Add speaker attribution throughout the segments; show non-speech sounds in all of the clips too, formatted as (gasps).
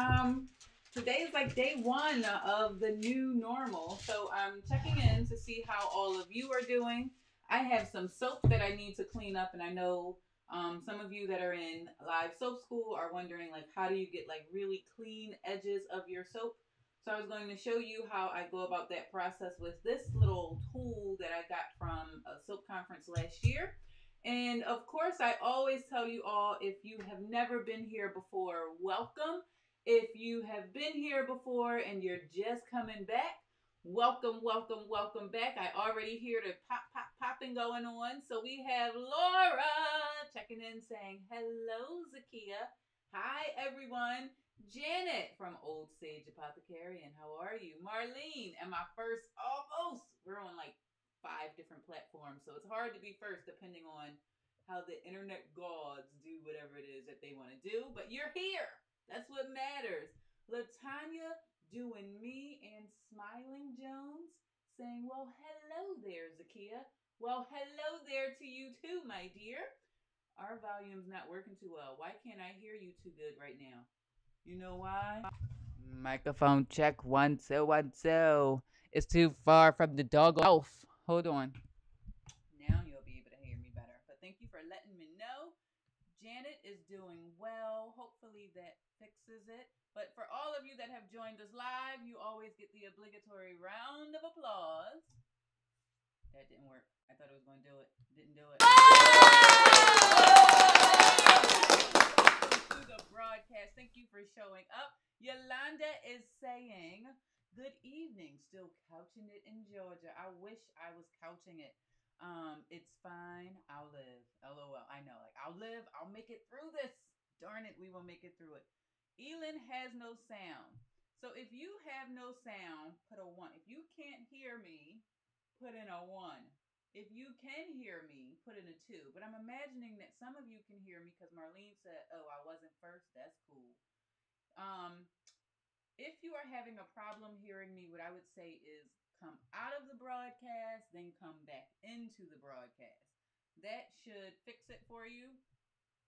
Speaker 1: um, today is like day one of the new normal. So I'm checking in to see how all of you are doing. I have some soap that I need to clean up, and I know um, some of you that are in live soap school are wondering like how do you get like really clean edges of your soap. So I was going to show you how I go about that process with this little tool that I got from a soap conference last year. And of course, I always tell you all if you have never been here before, welcome. If you have been here before and you're just coming back, welcome, welcome, welcome back. I already hear the pop, pop, popping going on. So we have Laura checking in saying, Hello, Zakia. Hi, everyone. Janet from Old Sage Apothecary, and how are you? Marlene, and my first almost. We're on like five different platforms, so it's hard to be first depending on how the internet gods do whatever it is that they want to do. But you're here. That's what matters. Latanya doing me and Smiling Jones saying, Well, hello there, Zakia. Well, hello there to you too, my dear. Our volume's not working too well. Why can't I hear you too good right now? You know why? Microphone check one two one two. It's too far from the dog. Hold on. Now you'll be able to hear me better. But thank you for letting me know. Janet is doing well. Hopefully that fixes it. But for all of you that have joined us live, you always get the obligatory round of applause. That didn't work. I thought it was going to do it. Didn't do it (laughs) to the broadcast. Thank you for showing up. Yolanda is saying, Good evening. Still couching it in Georgia. I wish I was couching it. Um, it's fine. I'll live. LOL. I know. Like I'll live. I'll make it through this. Darn it, we will make it through it. Elin has no sound. So if you have no sound, put a one. If you can't hear me, put in a one. If you can hear me, put in a two. But I'm imagining that some of you can hear me because Marlene said, "Oh, I wasn't first. That's cool." Um, if you are having a problem hearing me, what I would say is come out of the broadcast, then come back into the broadcast. That should fix it for you.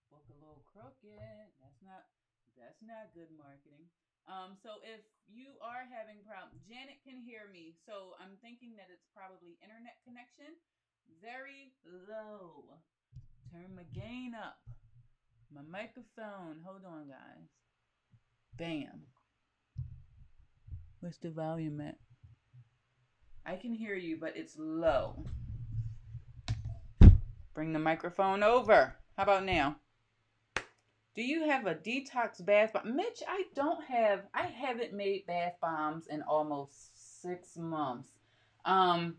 Speaker 1: Look a little crooked. That's not. That's not good marketing. Um, so if you are having problems, Janet can hear me. So I'm thinking that it's probably internet connection very low. Turn my gain up. My microphone. Hold on, guys. Bam. What's the volume at? I can hear you, but it's low. Bring the microphone over. How about now? Do you have a detox bath bomb? Mitch, I don't have, I haven't made bath bombs in almost six months. Um,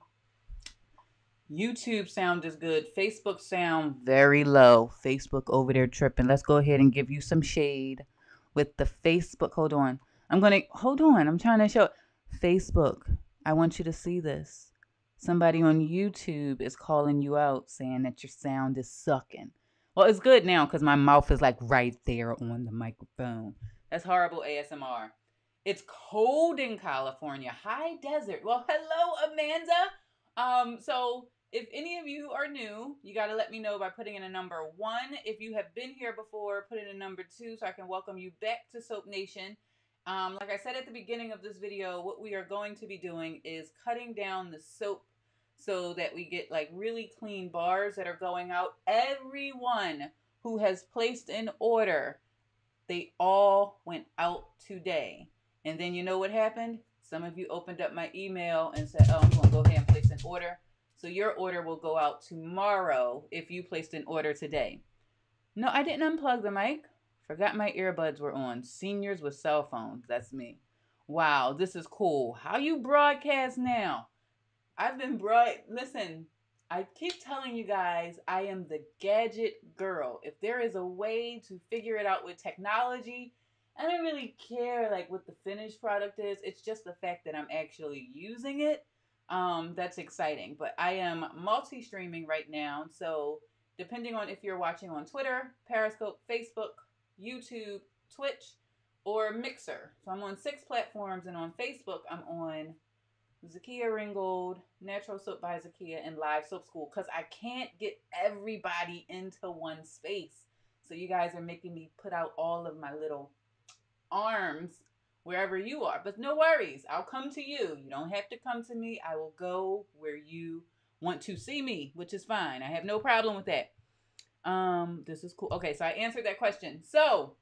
Speaker 1: YouTube sound is good. Facebook sound very low. Facebook over there tripping. Let's go ahead and give you some shade with the Facebook. Hold on. I'm going to hold on. I'm trying to show Facebook. I want you to see this. Somebody on YouTube is calling you out saying that your sound is sucking. Well, it's good now because my mouth is like right there on the microphone. That's horrible ASMR. It's cold in California, high desert. Well, hello, Amanda. Um, so if any of you are new, you got to let me know by putting in a number one. If you have been here before, put in a number two so I can welcome you back to Soap Nation. Um, like I said at the beginning of this video, what we are going to be doing is cutting down the soap so that we get like really clean bars that are going out. Everyone who has placed an order, they all went out today. And then you know what happened? Some of you opened up my email and said, oh, I'm going to go ahead and place an order. So your order will go out tomorrow if you placed an order today. No, I didn't unplug the mic. Forgot my earbuds were on. Seniors with cell phones. That's me. Wow, this is cool. How you broadcast now? I've been brought. Listen, I keep telling you guys I am the gadget girl. If there is a way to figure it out with technology, I don't really care like what the finished product is. It's just the fact that I'm actually using it um, that's exciting. But I am multi streaming right now. So, depending on if you're watching on Twitter, Periscope, Facebook, YouTube, Twitch, or Mixer. So, I'm on six platforms, and on Facebook, I'm on Zakia Ringgold, Natural Soap by Zakia, and Live Soap School because I can't get everybody into one space. So you guys are making me put out all of my little arms wherever you are. But no worries, I'll come to you. You don't have to come to me. I will go where you want to see me, which is fine. I have no problem with that. Um, this is cool. Okay, so I answered that question. So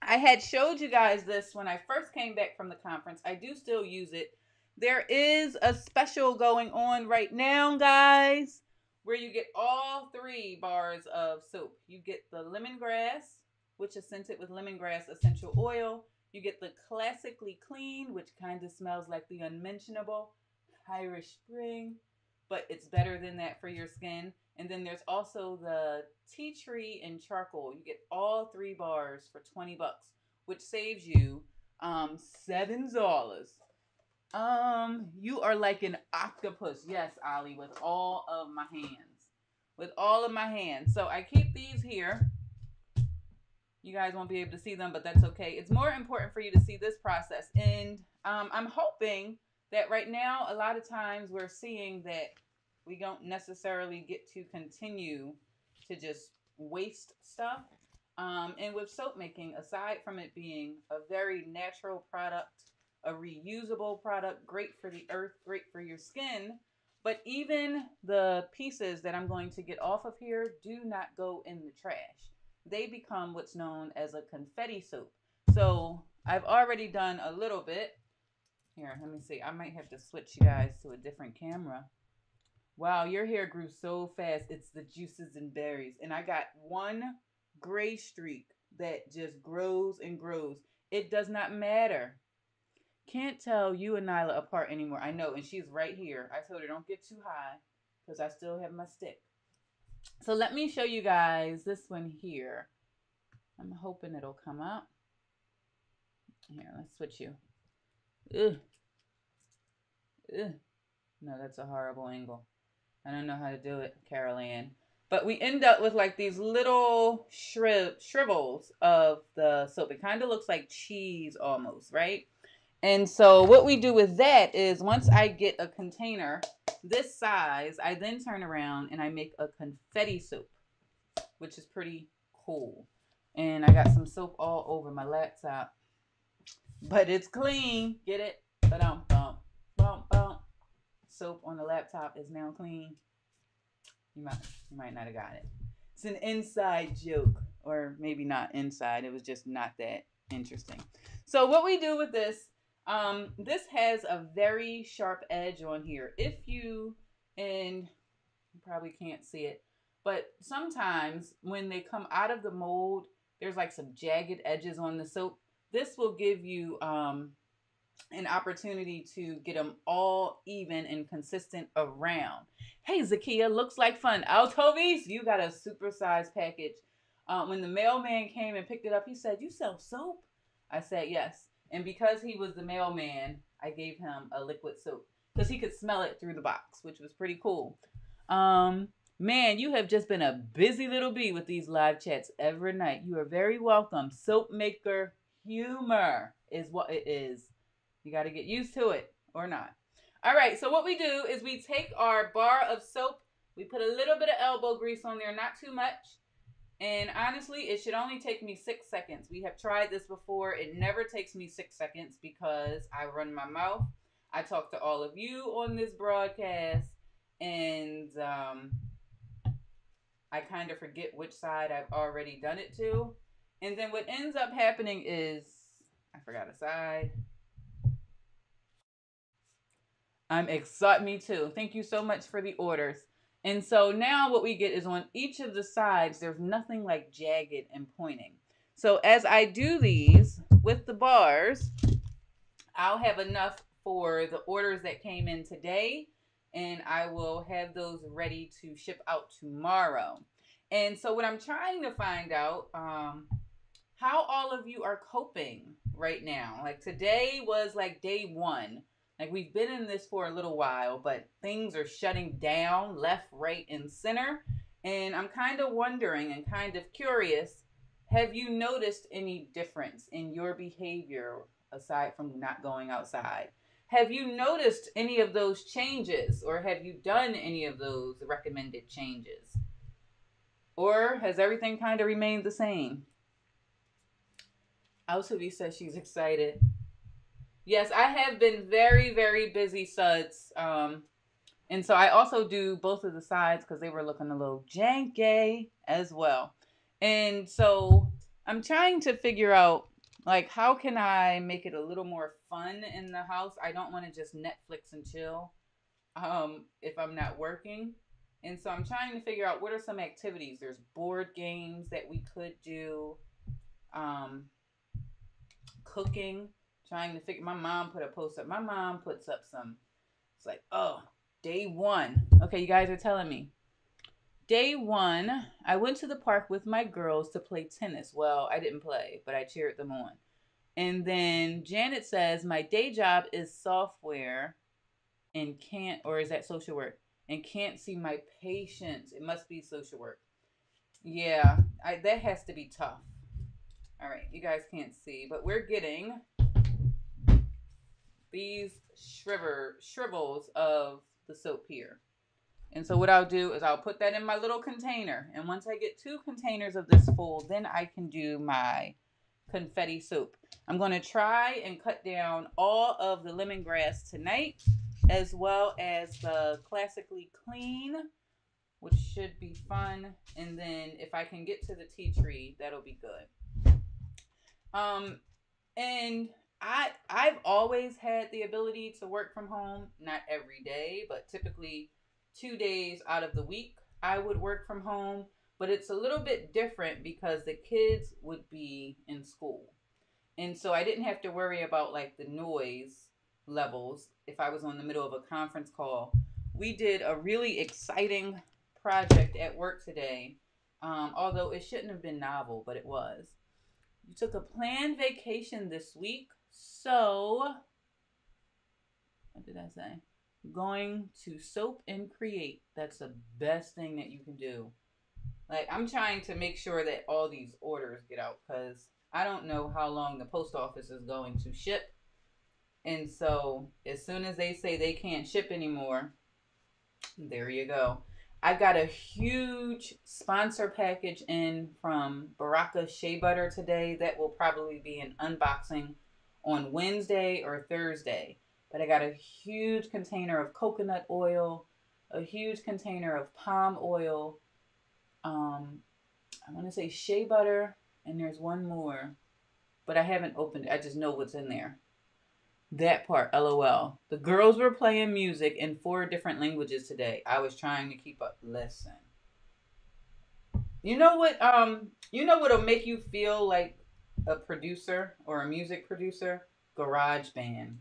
Speaker 1: I had showed you guys this when I first came back from the conference. I do still use it. There is a special going on right now, guys, where you get all three bars of soap. You get the lemongrass, which is scented with lemongrass essential oil. You get the classically clean, which kind of smells like the unmentionable Irish Spring, but it's better than that for your skin. And then there's also the tea tree and charcoal. You get all three bars for 20 bucks, which saves you um seven dollars. Um, you are like an octopus. Yes, Ollie, with all of my hands. With all of my hands. So I keep these here. You guys won't be able to see them, but that's okay. It's more important for you to see this process. And um, I'm hoping that right now, a lot of times we're seeing that we don't necessarily get to continue to just waste stuff. Um, and with soap making, aside from it being a very natural product, a reusable product, great for the earth, great for your skin, but even the pieces that I'm going to get off of here do not go in the trash. They become what's known as a confetti soap. So I've already done a little bit. Here, let me see. I might have to switch you guys to a different camera. Wow, your hair grew so fast. It's the juices and berries. And I got one gray streak that just grows and grows. It does not matter. Can't tell you and Nyla apart anymore. I know, and she's right here. I told her don't get too high because I still have my stick. So let me show you guys this one here. I'm hoping it'll come up. Here, let's switch you. Ugh. Ugh. No, that's a horrible angle. I don't know how to do it, Carol Ann. But we end up with like these little shriv- shrivels of the soap. It kind of looks like cheese almost, right? And so what we do with that is once I get a container this size, I then turn around and I make a confetti soap, which is pretty cool. And I got some soap all over my laptop. But it's clean. Get it? Ba-dum, bump, bump, bump. Soap on the laptop is now clean. You might you might not have got it. It's an inside joke. Or maybe not inside. It was just not that interesting. So what we do with this um, this has a very sharp edge on here. If you, and you probably can't see it, but sometimes when they come out of the mold, there's like some jagged edges on the soap. This will give you um, an opportunity to get them all even and consistent around. Hey, Zakia, looks like fun. Altovis, you got a supersized package. Uh, when the mailman came and picked it up, he said, You sell soap? I said, Yes. And because he was the mailman, I gave him a liquid soap because he could smell it through the box, which was pretty cool. Um, man, you have just been a busy little bee with these live chats every night. You are very welcome. Soap maker humor is what it is. You got to get used to it or not. All right, so what we do is we take our bar of soap, we put a little bit of elbow grease on there, not too much. And honestly, it should only take me six seconds. We have tried this before. It never takes me six seconds because I run my mouth. I talk to all of you on this broadcast, and um, I kind of forget which side I've already done it to. And then what ends up happening is I forgot a side. I'm excited. Me too. Thank you so much for the orders. And so now what we get is on each of the sides, there's nothing like jagged and pointing. So as I do these with the bars, I'll have enough for the orders that came in today and I will have those ready to ship out tomorrow. And so what I'm trying to find out, um, how all of you are coping right now. Like today was like day one like we've been in this for a little while, but things are shutting down left, right, and center. And I'm kind of wondering and kind of curious have you noticed any difference in your behavior aside from not going outside? have you noticed any of those changes or have you done any of those recommended changes? Or has everything kind of remained the same? Alsuvi says she's excited. Yes, I have been very, very busy, suds. Um, and so I also do both of the sides because they were looking a little janky as well. And so I'm trying to figure out like how can I make it a little more fun in the house? I don't want to just Netflix and chill um if I'm not working. And so I'm trying to figure out what are some activities. There's board games that we could do. Um cooking, trying to figure my mom put a post up. My mom puts up some it's like, "Oh, day 1." Okay, you guys are telling me Day one, I went to the park with my girls to play tennis. Well, I didn't play, but I cheered them on. And then Janet says, My day job is software and can't, or is that social work? And can't see my patients. It must be social work. Yeah, I, that has to be tough. All right, you guys can't see, but we're getting these shriver, shrivels of the soap here. And so what I'll do is I'll put that in my little container. And once I get two containers of this full, then I can do my confetti soap. I'm going to try and cut down all of the lemongrass tonight, as well as the classically clean, which should be fun. And then if I can get to the tea tree, that'll be good. Um, and I I've always had the ability to work from home, not every day, but typically two days out of the week I would work from home, but it's a little bit different because the kids would be in school. And so I didn't have to worry about like the noise levels if I was on the middle of a conference call. We did a really exciting project at work today, um, although it shouldn't have been novel, but it was. You took a planned vacation this week, so what did I say? going to soap and create. That's the best thing that you can do. Like I'm trying to make sure that all these orders get out because I don't know how long the post office is going to ship. And so as soon as they say they can't ship anymore, there you go. I got a huge sponsor package in from Baraka Shea Butter today that will probably be an unboxing on Wednesday or Thursday. But I got a huge container of coconut oil, a huge container of palm oil. Um, I want to say shea butter, and there's one more, but I haven't opened it. I just know what's in there. That part, lol. The girls were playing music in four different languages today. I was trying to keep up. Listen. You know what? Um, you know what'll make you feel like a producer or a music producer? Garage band.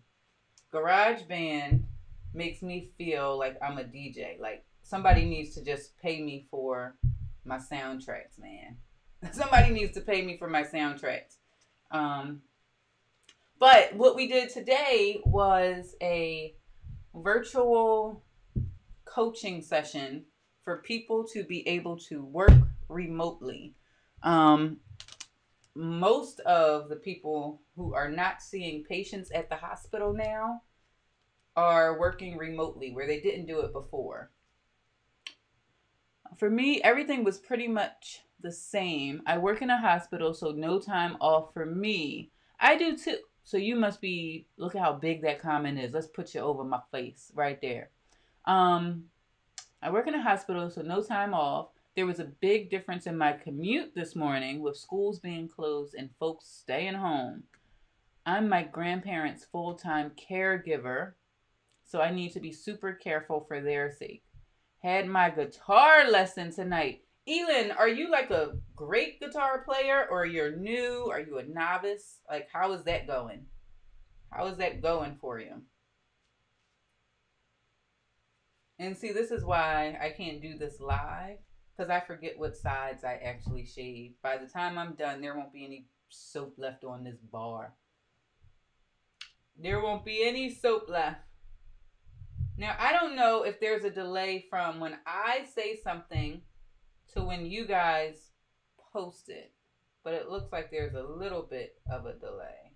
Speaker 1: Garage band makes me feel like I'm a DJ. Like somebody needs to just pay me for my soundtracks, man. (laughs) somebody needs to pay me for my soundtracks. Um, but what we did today was a virtual coaching session for people to be able to work remotely. Um, most of the people who are not seeing patients at the hospital now are working remotely where they didn't do it before. For me, everything was pretty much the same. I work in a hospital, so no time off for me. I do too. So you must be look at how big that comment is. Let's put you over my face right there. Um I work in a hospital, so no time off. There was a big difference in my commute this morning with schools being closed and folks staying home. I'm my grandparents' full time caregiver, so I need to be super careful for their sake. Had my guitar lesson tonight. Elin, are you like a great guitar player or you're new? Are you a novice? Like, how is that going? How is that going for you? And see, this is why I can't do this live because I forget what sides I actually shave. By the time I'm done, there won't be any soap left on this bar. There won't be any soap left. Now, I don't know if there's a delay from when I say something to when you guys post it, but it looks like there's a little bit of a delay.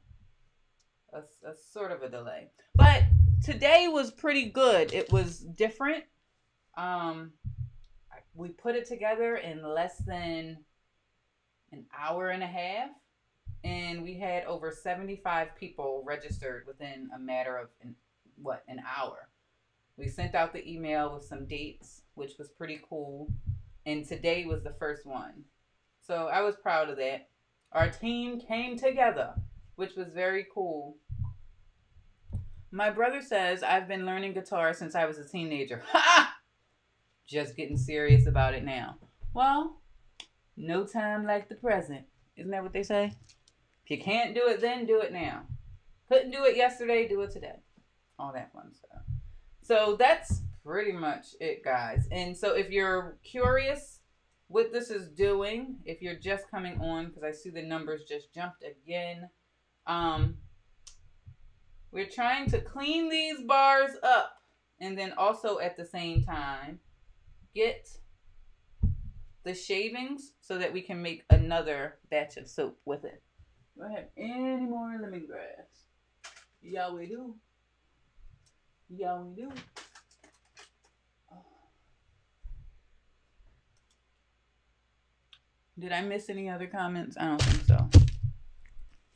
Speaker 1: A, a sort of a delay. But today was pretty good. It was different. Um, we put it together in less than an hour and a half, and we had over 75 people registered within a matter of an, what an hour. We sent out the email with some dates, which was pretty cool, and today was the first one. So I was proud of that. Our team came together, which was very cool. My brother says I've been learning guitar since I was a teenager. (laughs) Ha! Just getting serious about it now. Well, no time like the present. Isn't that what they say? If you can't do it then, do it now. Couldn't do it yesterday, do it today. All that fun stuff. So that's pretty much it, guys. And so if you're curious what this is doing, if you're just coming on, because I see the numbers just jumped again, um, we're trying to clean these bars up and then also at the same time get the shavings so that we can make another batch of soap with it. Do I have any more lemongrass? Yeah, we do. Yeah, we do. Did I miss any other comments? I don't think so.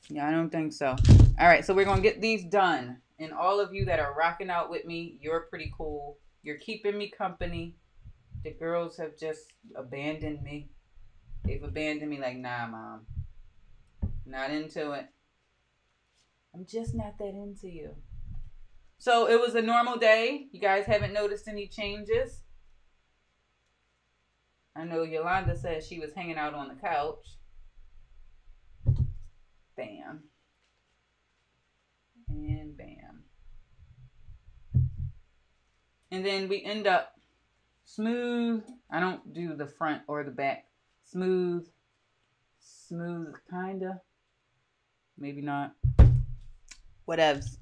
Speaker 1: Yeah, I don't think so. All right, so we're going to get these done. And all of you that are rocking out with me, you're pretty cool. You're keeping me company. The girls have just abandoned me. They've abandoned me like, nah, mom. Not into it. I'm just not that into you. So it was a normal day. You guys haven't noticed any changes. I know Yolanda said she was hanging out on the couch. Bam. And bam. And then we end up smooth. I don't do the front or the back. Smooth. Smooth, kinda. Maybe not. Whatevs.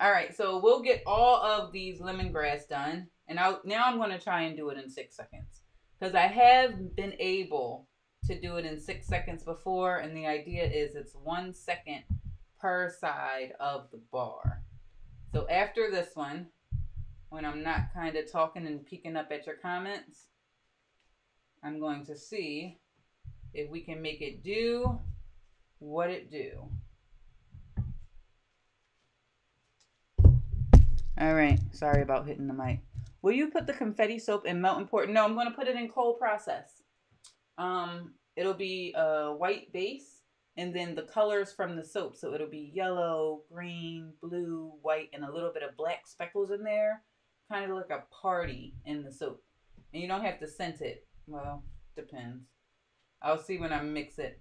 Speaker 1: All right, so we'll get all of these lemongrass done. And I now I'm going to try and do it in six seconds. Because I have been able to do it in six seconds before. And the idea is it's one second per side of the bar. So after this one, when I'm not kind of talking and peeking up at your comments, I'm going to see if we can make it do what it do. All right, sorry about hitting the mic. Will you put the confetti soap in melting pot? No, I'm going to put it in cold process. Um, it'll be a white base and then the colors from the soap. So it'll be yellow, green, blue, white, and a little bit of black speckles in there kind of like a party in the soap. And you don't have to scent it. Well, depends. I'll see when I mix it.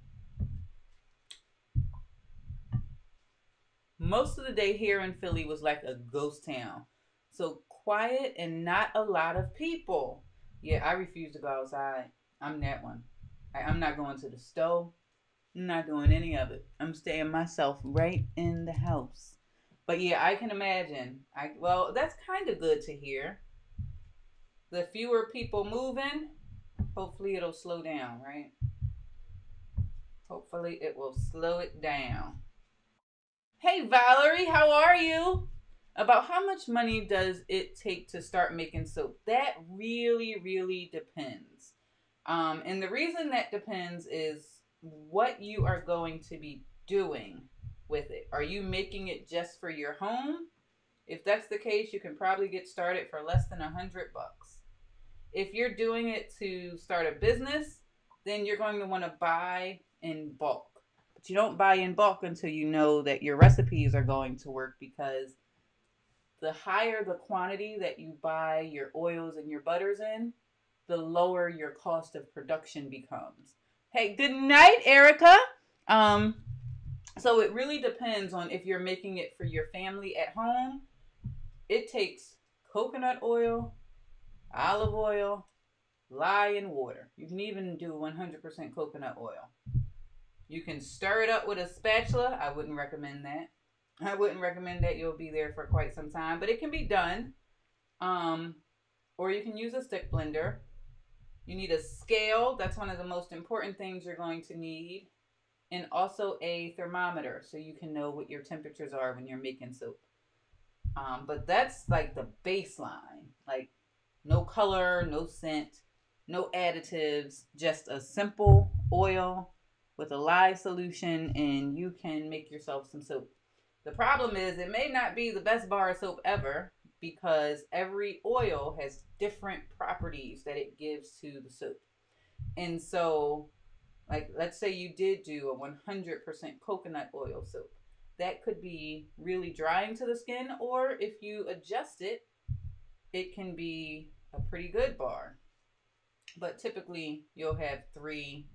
Speaker 1: Most of the day here in Philly was like a ghost town. So quiet and not a lot of people. Yeah, I refuse to go outside. I'm that one. I, I'm not going to the stove. I'm not doing any of it. I'm staying myself right in the house. But yeah, I can imagine. I well, that's kind of good to hear. The fewer people moving, hopefully it'll slow down, right? Hopefully it will slow it down. Hey Valerie, how are you? About how much money does it take to start making soap? That really, really depends. Um, and the reason that depends is what you are going to be doing with it. Are you making it just for your home? If that's the case, you can probably get started for less than a hundred bucks. If you're doing it to start a business, then you're going to want to buy in bulk. But you don't buy in bulk until you know that your recipes are going to work because the higher the quantity that you buy your oils and your butters in, the lower your cost of production becomes. Hey, good night, Erica. Um, so it really depends on if you're making it for your family at home. It takes coconut oil, olive oil, lye, and water. You can even do 100% coconut oil. You can stir it up with a spatula. I wouldn't recommend that. I wouldn't recommend that. You'll be there for quite some time, but it can be done. Um, or you can use a stick blender. You need a scale. That's one of the most important things you're going to need and also a thermometer so you can know what your temperatures are when you're making soap. Um, but that's like the baseline. Like no color, no scent, no additives, just a simple oil with a lye solution, and you can make yourself some soap. The problem is, it may not be the best bar of soap ever because every oil has different properties that it gives to the soap. And so, like, let's say you did do a 100% coconut oil soap. That could be really drying to the skin, or if you adjust it, it can be a pretty good bar. But typically, you'll have three.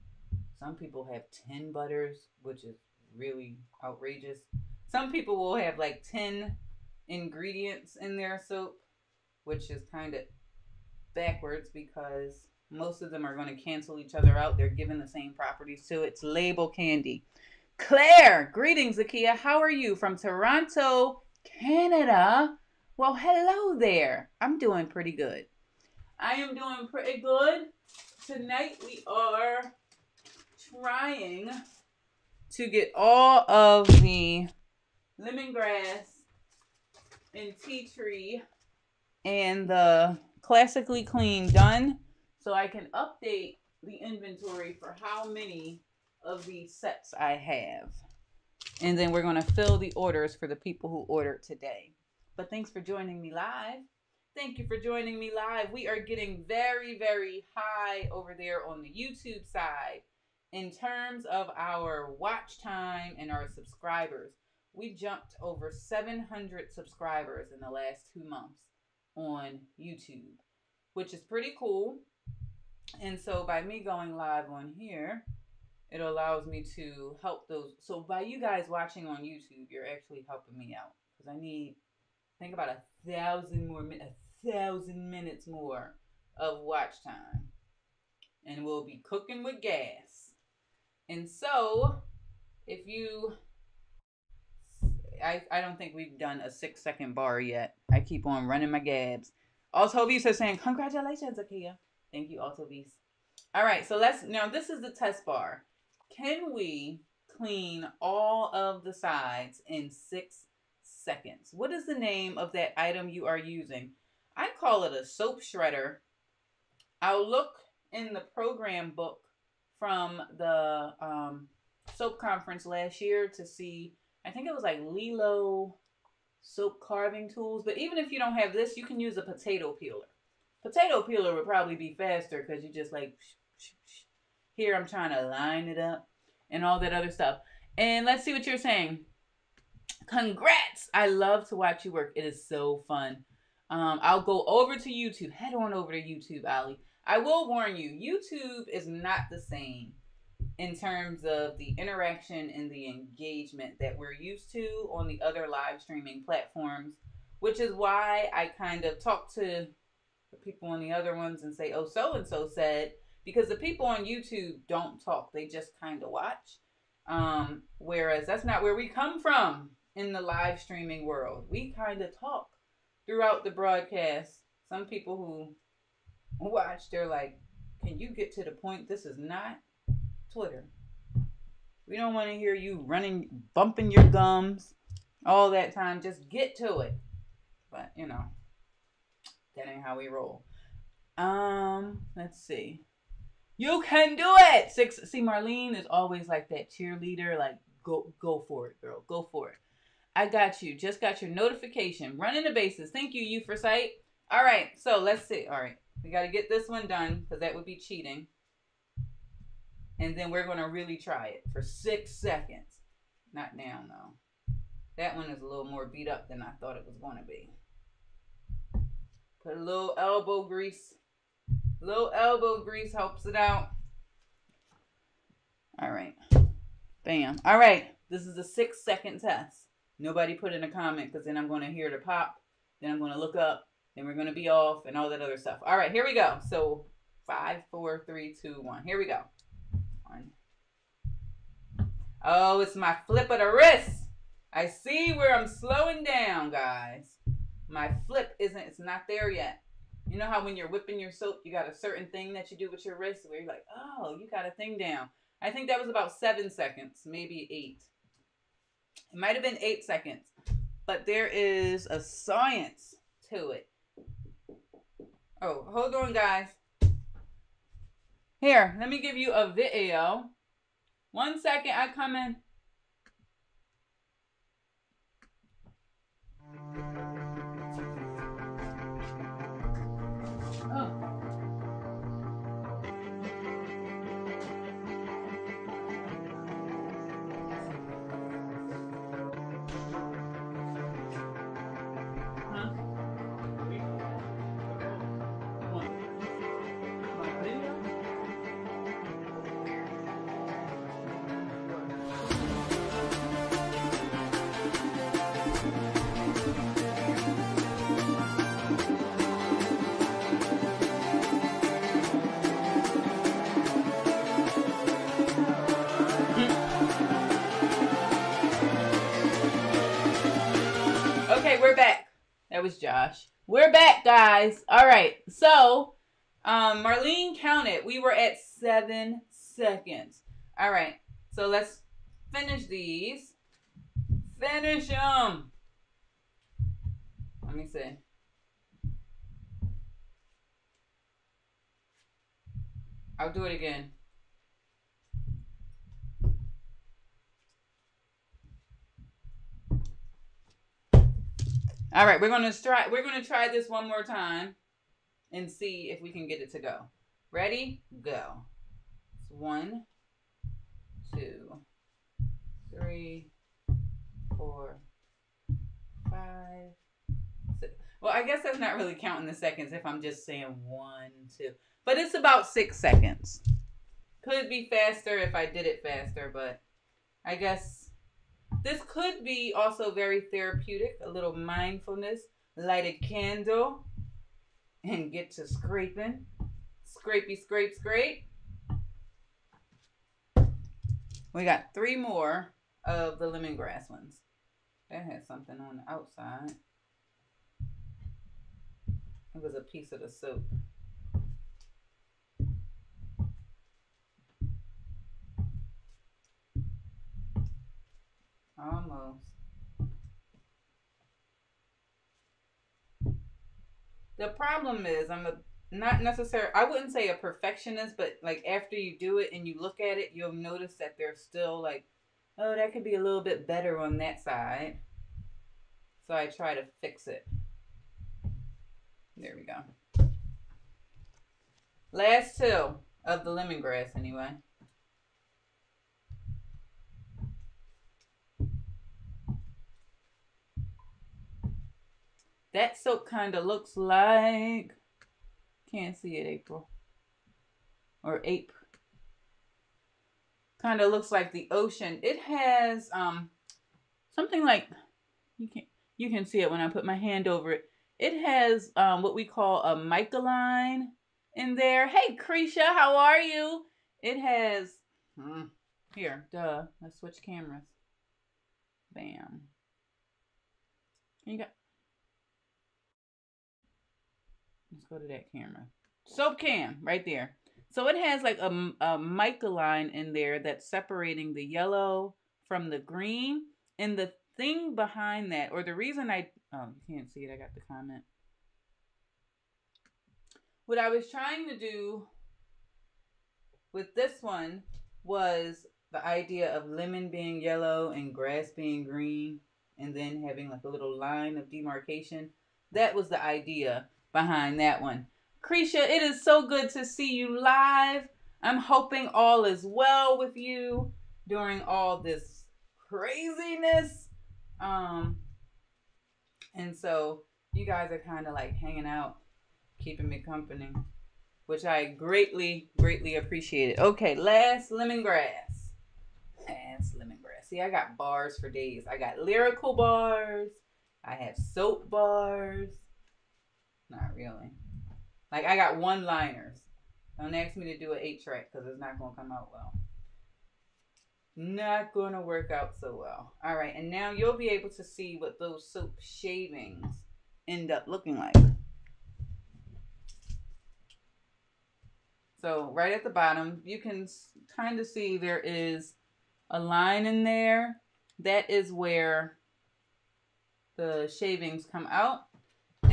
Speaker 1: Some people have 10 butters, which is really outrageous. Some people will have like 10 ingredients in their soap, which is kind of backwards because most of them are going to cancel each other out. They're given the same properties. So it's label candy. Claire, greetings, Zakia. How are you from Toronto, Canada? Well, hello there. I'm doing pretty good. I am doing pretty good. Tonight we are trying to get all of the lemongrass and tea tree and the classically clean done so I can update the inventory for how many of these sets I have. And then we're going to fill the orders for the people who ordered today. But thanks for joining me live. Thank you for joining me live. We are getting very, very high over there on the YouTube side in terms of our watch time and our subscribers we jumped over 700 subscribers in the last two months on YouTube, which is pretty cool. And so by me going live on here, it allows me to help those. So by you guys watching on YouTube, you're actually helping me out because I need think about a thousand more a thousand minutes more of watch time, and we'll be cooking with gas. And so, if you I, I don't think we've done a six second bar yet. I keep on running my gabs. Autovis is saying, Congratulations, Akia. Thank you, Autovis. All right, so let's now this is the test bar. Can we clean all of the sides in six seconds? What is the name of that item you are using? I call it a soap shredder. I'll look in the program book from the um, soap conference last year to see I think it was like Lilo soap carving tools. But even if you don't have this, you can use a potato peeler. Potato peeler would probably be faster because you just like here I'm trying to line it up and all that other stuff. And let's see what you're saying. Congrats! I love to watch you work. It is so fun. Um, I'll go over to YouTube. Head on over to YouTube, Ali. I will warn you, YouTube is not the same in terms of the interaction and the engagement that we're used to on the other live streaming platforms, which is why I kind of talk to the people on the other ones and say, oh, so and so said, because the people on YouTube don't talk, they just kind of watch. Um, whereas that's not where we come from in the live streaming world. We kind of talk throughout the broadcast. Some people who watch, they're like, can you get to the point? This is not Twitter. We don't want to hear you running, bumping your gums all that time. Just get to it. But, you know, ain't how we roll. Um, let's see. You can do it. Six. See, Marlene is always like that cheerleader. Like, go, go for it, girl. Go for it. I got you. Just got your notification. Running the bases. Thank you, you for sight. All right. So let's see. All right. We got to get this one done because that would be cheating and then we're going to really try it for six seconds. Not now, though. That one is a little more beat up than I thought it was going to be. Put a little elbow grease. A little elbow grease helps it out. All right. Bam. All right. This is a six second test. Nobody put in a comment because then I'm going to hear the pop. Then I'm going to look up. Then we're going to be off and all that other stuff. All right. Here we go. So five, four, three, two, one. Here we go. Oh, it's my flip of the wrist. I see where I'm slowing down, guys. My flip isn't, it's not there yet. You know how when you're whipping your soap, you got a certain thing that you do with your wrist where you're like, oh, you got a thing down. I think that was about seven seconds, maybe eight. It might have been eight seconds. but there is a science to it. Oh, hold on, guys. Here, let me give you a video. One second, I come in. That was Josh. We're back, guys. All right. So, um, Marlene counted. We were at seven seconds. All right. So let's finish these. Finish them. Let me see. I'll do it again. All right, we're gonna try. We're gonna try this one more time, and see if we can get it to go. Ready? Go. It's one, two, three, four, five, six. Well, I guess that's not really counting the seconds if I'm just saying one, two. But it's about six seconds. Could be faster if I did it faster, but I guess this could be also very therapeutic, a little mindfulness. Light a candle and get to scraping. Scrapey, scrape, scrape. We got three more of the lemongrass ones. That has something on the outside. It was a piece of the soap. Almost. The problem is I'm a not necessarily I wouldn't say a perfectionist, but like after you do it and you look at it, you'll notice that there's still like, oh, that could be a little bit better on that side. So I try to fix it. There we go. Last two of the lemongrass anyway. That silk kind of looks like, can't see it, April. Or ape. Kind of looks like the ocean. It has um something like, you can you can see it when I put my hand over it. It has um what we call a mica line in there. Hey, Krisha, how are you? It has, hmm, here, duh. Let's switch cameras. Bam. You got Let's go to that camera. Soap cam right there. So it has like a, a line in there that's separating the yellow from the green. And the thing behind that, or the reason I, oh, you can't see it. I got the comment. What I was trying to do with this one was the idea of lemon being yellow and grass being green and then having like a little line of demarcation. That was the idea behind that one. Krisha, it is so good to see you live. I'm hoping all is well with you during all this craziness. Um, and so you guys are kind of like hanging out, keeping me company, which I greatly, greatly appreciate it. Okay, last lemongrass. Last lemongrass. See, I got bars for days. I got lyrical bars. I have soap bars. Not really. Like I got one liners. Don't ask me to do an eight track because it's not gonna come out well. Not gonna work out so well. All right, and now you'll be able to see what those soap shavings end up looking like. So right at the bottom, you can kind of see there is a line in there. That is where the shavings come out.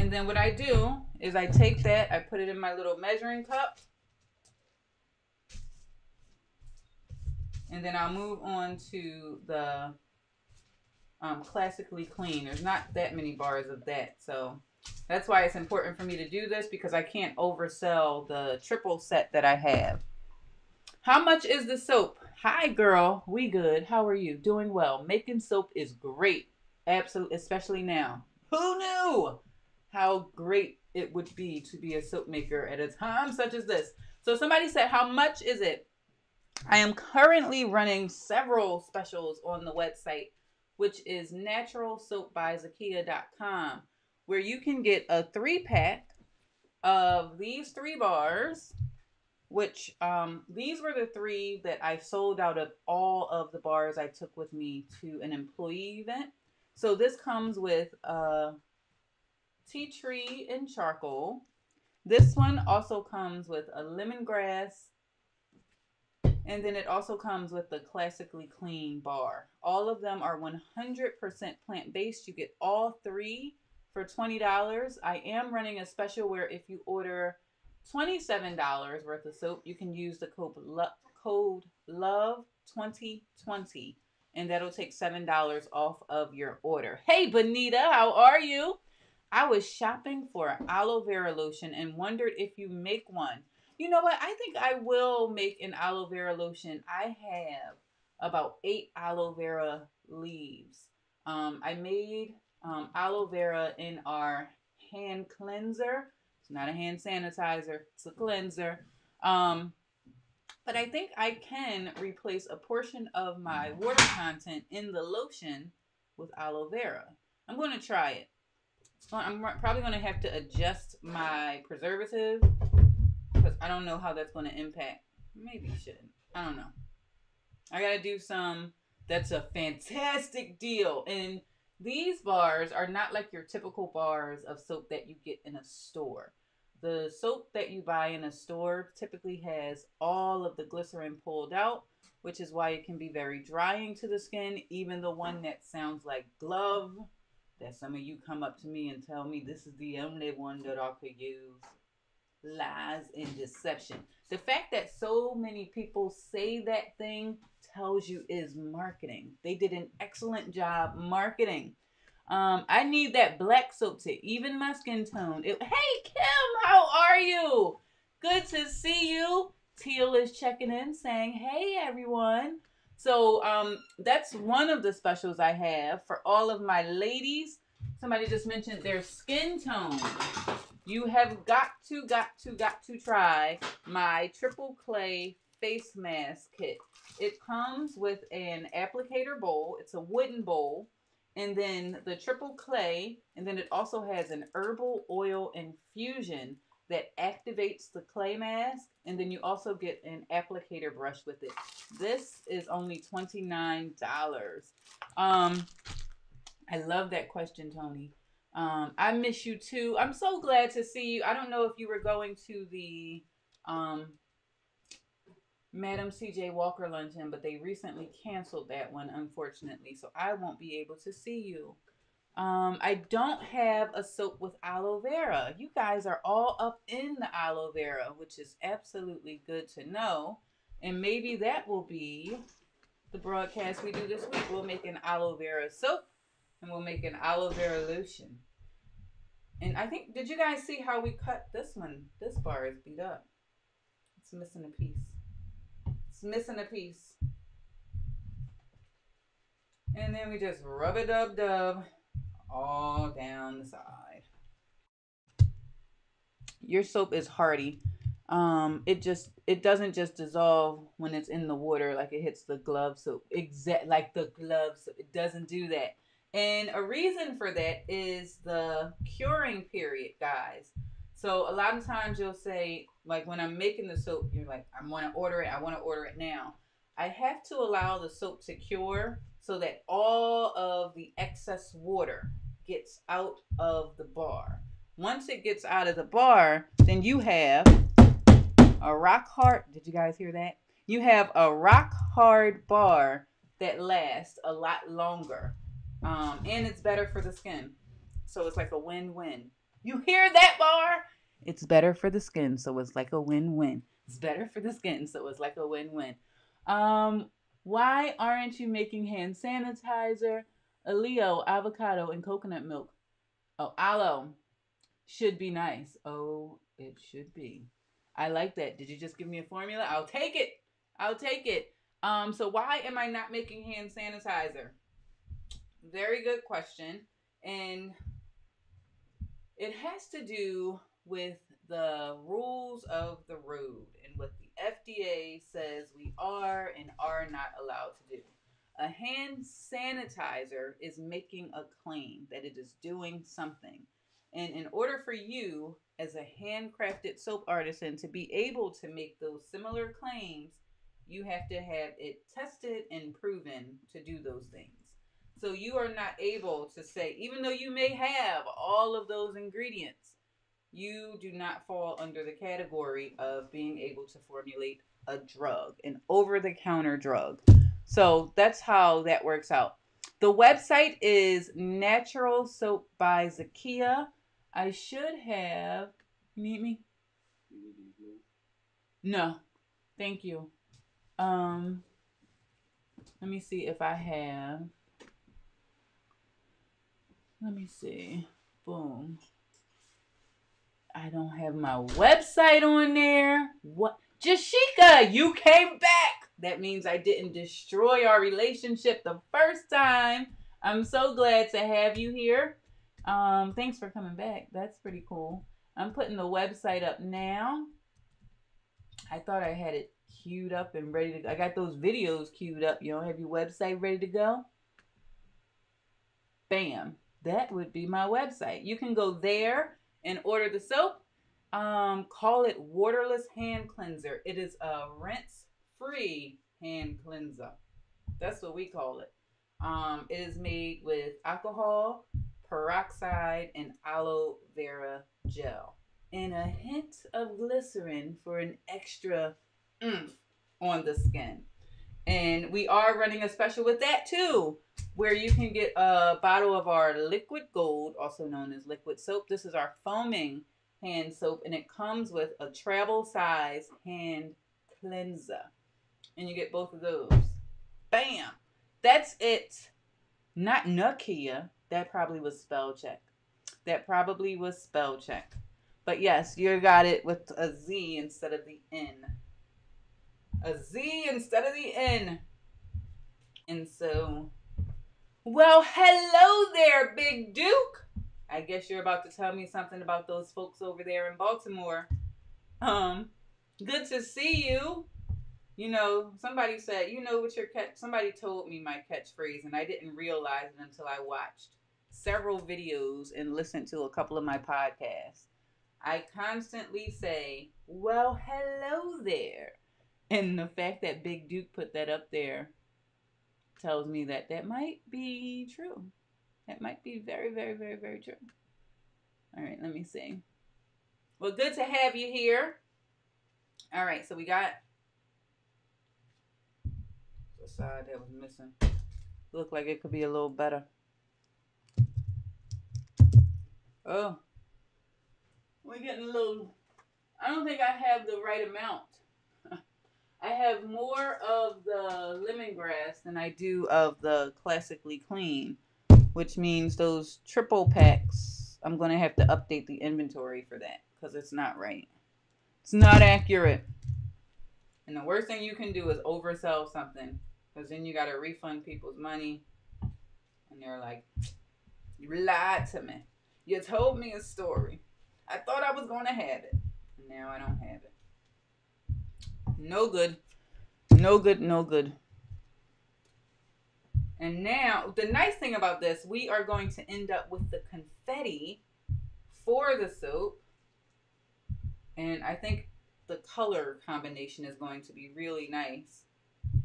Speaker 1: And then what I do is I take that, I put it in my little measuring cup. And then I'll move on to the um, classically clean. There's not that many bars of that. So that's why it's important for me to do this because I can't oversell the triple set that I have. How much is the soap? Hi, girl. We good. How are you? Doing well. Making soap is great. Absolutely, especially now. Who knew how great it would be to be a soap maker at a time such as this? So somebody said, how much is it? I am currently running several specials on the website, which is naturalsoapbyzakia.com, where you can get a three pack of these three bars, which um, these were the three that I sold out of all of the bars I took with me to an employee event. So this comes with a tea tree and charcoal. This one also comes with a lemongrass and then it also comes with the classically clean bar. All of them are 100% plant based. You get all three for $20. I am running a special where if you order $27 worth of soap, you can use the code, lo- code LOVE2020 and that'll take $7 off of your order. Hey, Bonita, how are you? I was shopping for aloe vera lotion and wondered if you make one. You know what? I think I will make an aloe vera lotion. I have about eight aloe vera leaves. Um, I made um, aloe vera in our hand cleanser. It's not a hand sanitizer, it's a cleanser. Um, but I think I can replace a portion of my water content in the lotion with aloe vera. I'm going to try it. I'm probably going to have to adjust my preservative because I don't know how that's going to impact. Maybe shouldn't. I don't know. I got to do some. That's a fantastic deal. And these bars are not like your typical bars of soap that you get in a store. The soap that you buy in a store typically has all of the glycerin pulled out, which is why it can be very drying to the skin. Even the one that sounds like glove, that some of you come up to me and tell me this is the only one that I could use lies and deception. The fact that so many people say that thing tells you is marketing. They did an excellent job marketing. Um, I need that black soap to even my skin tone. It, hey Kim, how are you? Good to see you. Teal is checking in saying, hey everyone. So um, that's one of the specials I have for all of my ladies. Somebody just mentioned their skin tone you have got to, got to, got to try my triple clay face mask kit. It comes with an applicator bowl. It's a wooden bowl. And then the triple clay. And then it also has an herbal oil infusion that activates the clay mask. And then you also get an applicator brush with it. This is only $29. Um, I love that question, Tony. Um, I miss you too. I'm so glad to see you. I don't know if you were going to the um, Madam CJ Walker luncheon, but they recently canceled that one, unfortunately. So I won't be able to see you. Um, I don't have a soap with aloe vera. You guys are all up in the aloe vera, which is absolutely good to know. And maybe that will be the broadcast we do this week. We'll make an aloe vera soap and we'll make an aloe vera lotion. And I think, did you guys see how we cut this one? This bar is beat up. It's missing a piece. It's missing a piece. And then we just rub it dub dub all down the side. Your soap is hardy. Um, it just it doesn't just dissolve when it's in the water like it hits the glove soap. Exact like the gloves. It doesn't do that. And a reason for that is the curing period, guys. So a lot of times you'll say, like when I'm making the soap, you're like, I want to order it. I want to order it now. I have to allow the soap to cure so that all of the excess water gets out of the bar. Once it gets out of the bar, then you have a rock hard. Did you guys hear that? You have a rock hard bar that lasts a lot longer Um, and it's better for the skin. So it's like a win-win. You hear that bar? It's better for the skin, so it's like a win-win. It's better for the skin, so it's like a win-win. Um, why aren't you making hand sanitizer? Aleo, avocado, and coconut milk. Oh, aloe should be nice. Oh, it should be. I like that. Did you just give me a formula? I'll take it. I'll take it. Um, so why am I not making hand sanitizer? Very good question. And it has to do with the rules of the road FDA says we are and are not allowed to do. A hand sanitizer is making a claim that it is doing something. And in order for you, as a handcrafted soap artisan, to be able to make those similar claims, you have to have it tested and proven to do those things. So you are not able to say, even though you may have all of those ingredients, you do not fall under the category of being able to formulate a drug, an over the counter drug. So that's how that works out. The website is Natural Soap by Zakia. I should have. You need me? No. Thank you. Um let me see if I have let me see. Boom. I don't have my website on there. What? Jashika, you came back. That means I didn't destroy our relationship the first time. I'm so glad to have you here. Um, thanks for coming back. That's pretty cool. I'm putting the website up now. I thought I had it queued up and ready to I got those videos queued up. You don't have your website ready to go? Bam that would be my website. You can go there and order the soap. Um, call it waterless hand cleanser. It is a rinse free hand cleanser. That's what we call it. Um, it is made with alcohol, peroxide, and aloe vera gel, and a hint of glycerin for an extra oomph on the skin. And we are running a special with that too where you can get a bottle of our liquid gold, also known as liquid soap. This is our foaming hand soap, and it comes with a travel size hand cleanser. And you get both of those. Bam! That's it. Not Nakia. That probably was spell check. That probably was spell check. But yes, you got it with a Z instead of the N. A Z instead of the N. And so well, hello there, Big Duke. I guess you're about to tell me something about those folks over there in Baltimore. Um, good to see you. You know, somebody said, you know what your catch somebody told me my catchphrase and I didn't realize it until I watched several videos and listened to a couple of my podcasts. I constantly say, "Well, hello there." And the fact that Big Duke put that up there tells me that that might be true. That might be very, very, very, very true. All right, let me see. Well, good to have you here. All right, so we got the side that was missing. Looked like it could be a little better. Oh, we're getting a little. I don't think I have the right amount. I have more of the lemongrass than I do of the classically clean, which means those triple packs, I'm going to have to update the inventory for that because it's not right. It's not accurate. And the worst thing you can do is oversell something because then you got to refund people's money. And they're like, you lied to me. You told me a story. I thought I was going to have it. Now I don't have it. No good. No good, no good. And now, the nice thing about this, we are going to end up with the confetti for the soap. And I think the color combination is going to be really nice.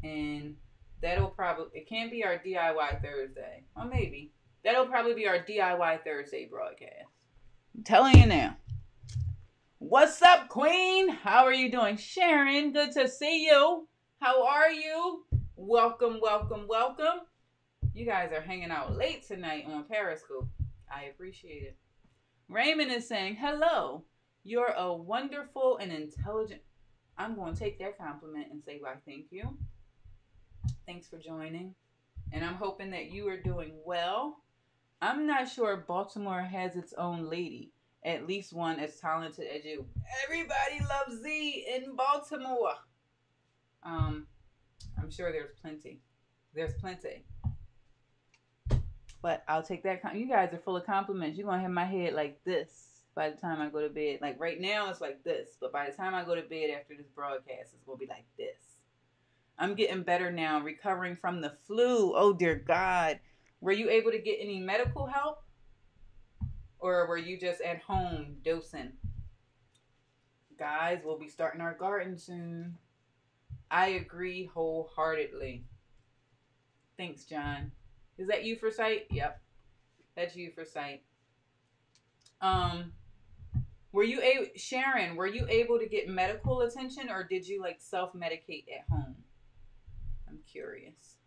Speaker 1: And that'll probably, it can't be our DIY Thursday. Or maybe. That'll probably be our DIY Thursday broadcast. I'm telling you now. What's up, Queen? How are you doing? Sharon, good to see you. How are you? Welcome, welcome, welcome. You guys are hanging out late tonight on Periscope. I appreciate it. Raymond is saying, Hello, you're a wonderful and intelligent. I'm going to take that compliment and say, Why, thank you. Thanks for joining. And I'm hoping that you are doing well. I'm not sure Baltimore has its own lady, at least one as talented as you. Everybody loves Z in Baltimore. Um, I'm sure there's plenty. There's plenty. But I'll take that. you guys are full of compliments. You're gonna have my head like this by the time I go to bed. Like right now, it's like this. But by the time I go to bed after this broadcast, it's gonna be like this. I'm getting better now, recovering from the flu. Oh dear God. Were you able to get any medical help? Or were you just at home dosing? Guys, we'll be starting our garden soon. I agree wholeheartedly. Thanks, John. Is that you for sight? Yep. That's you for sight. Um were you a Sharon, were you able to get medical attention or did you like self-medicate at home? I'm curious.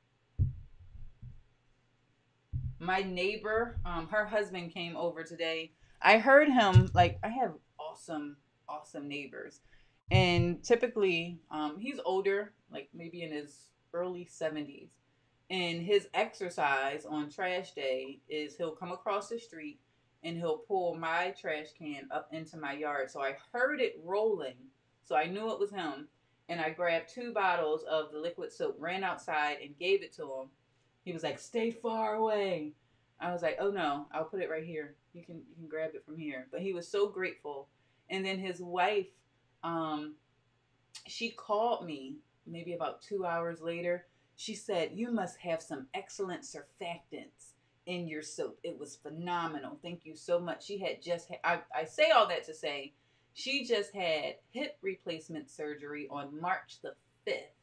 Speaker 1: My neighbor, um, her husband came over today. I heard him like I have awesome, awesome neighbors. And typically, um, he's older, like maybe in his early 70s. And his exercise on trash day is he'll come across the street and he'll pull my trash can up into my yard. So I heard it rolling. So I knew it was him. And I grabbed two bottles of the liquid soap, ran outside and gave it to him. He was like, "Stay far away." I was like, "Oh no, I'll put it right here. You can you can grab it from here." But he was so grateful. And then his wife um she called me maybe about 2 hours later she said, You must have some excellent surfactants in your soap. It was phenomenal. Thank you so much. She had just, ha- I, I say all that to say, she just had hip replacement surgery on March the 5th.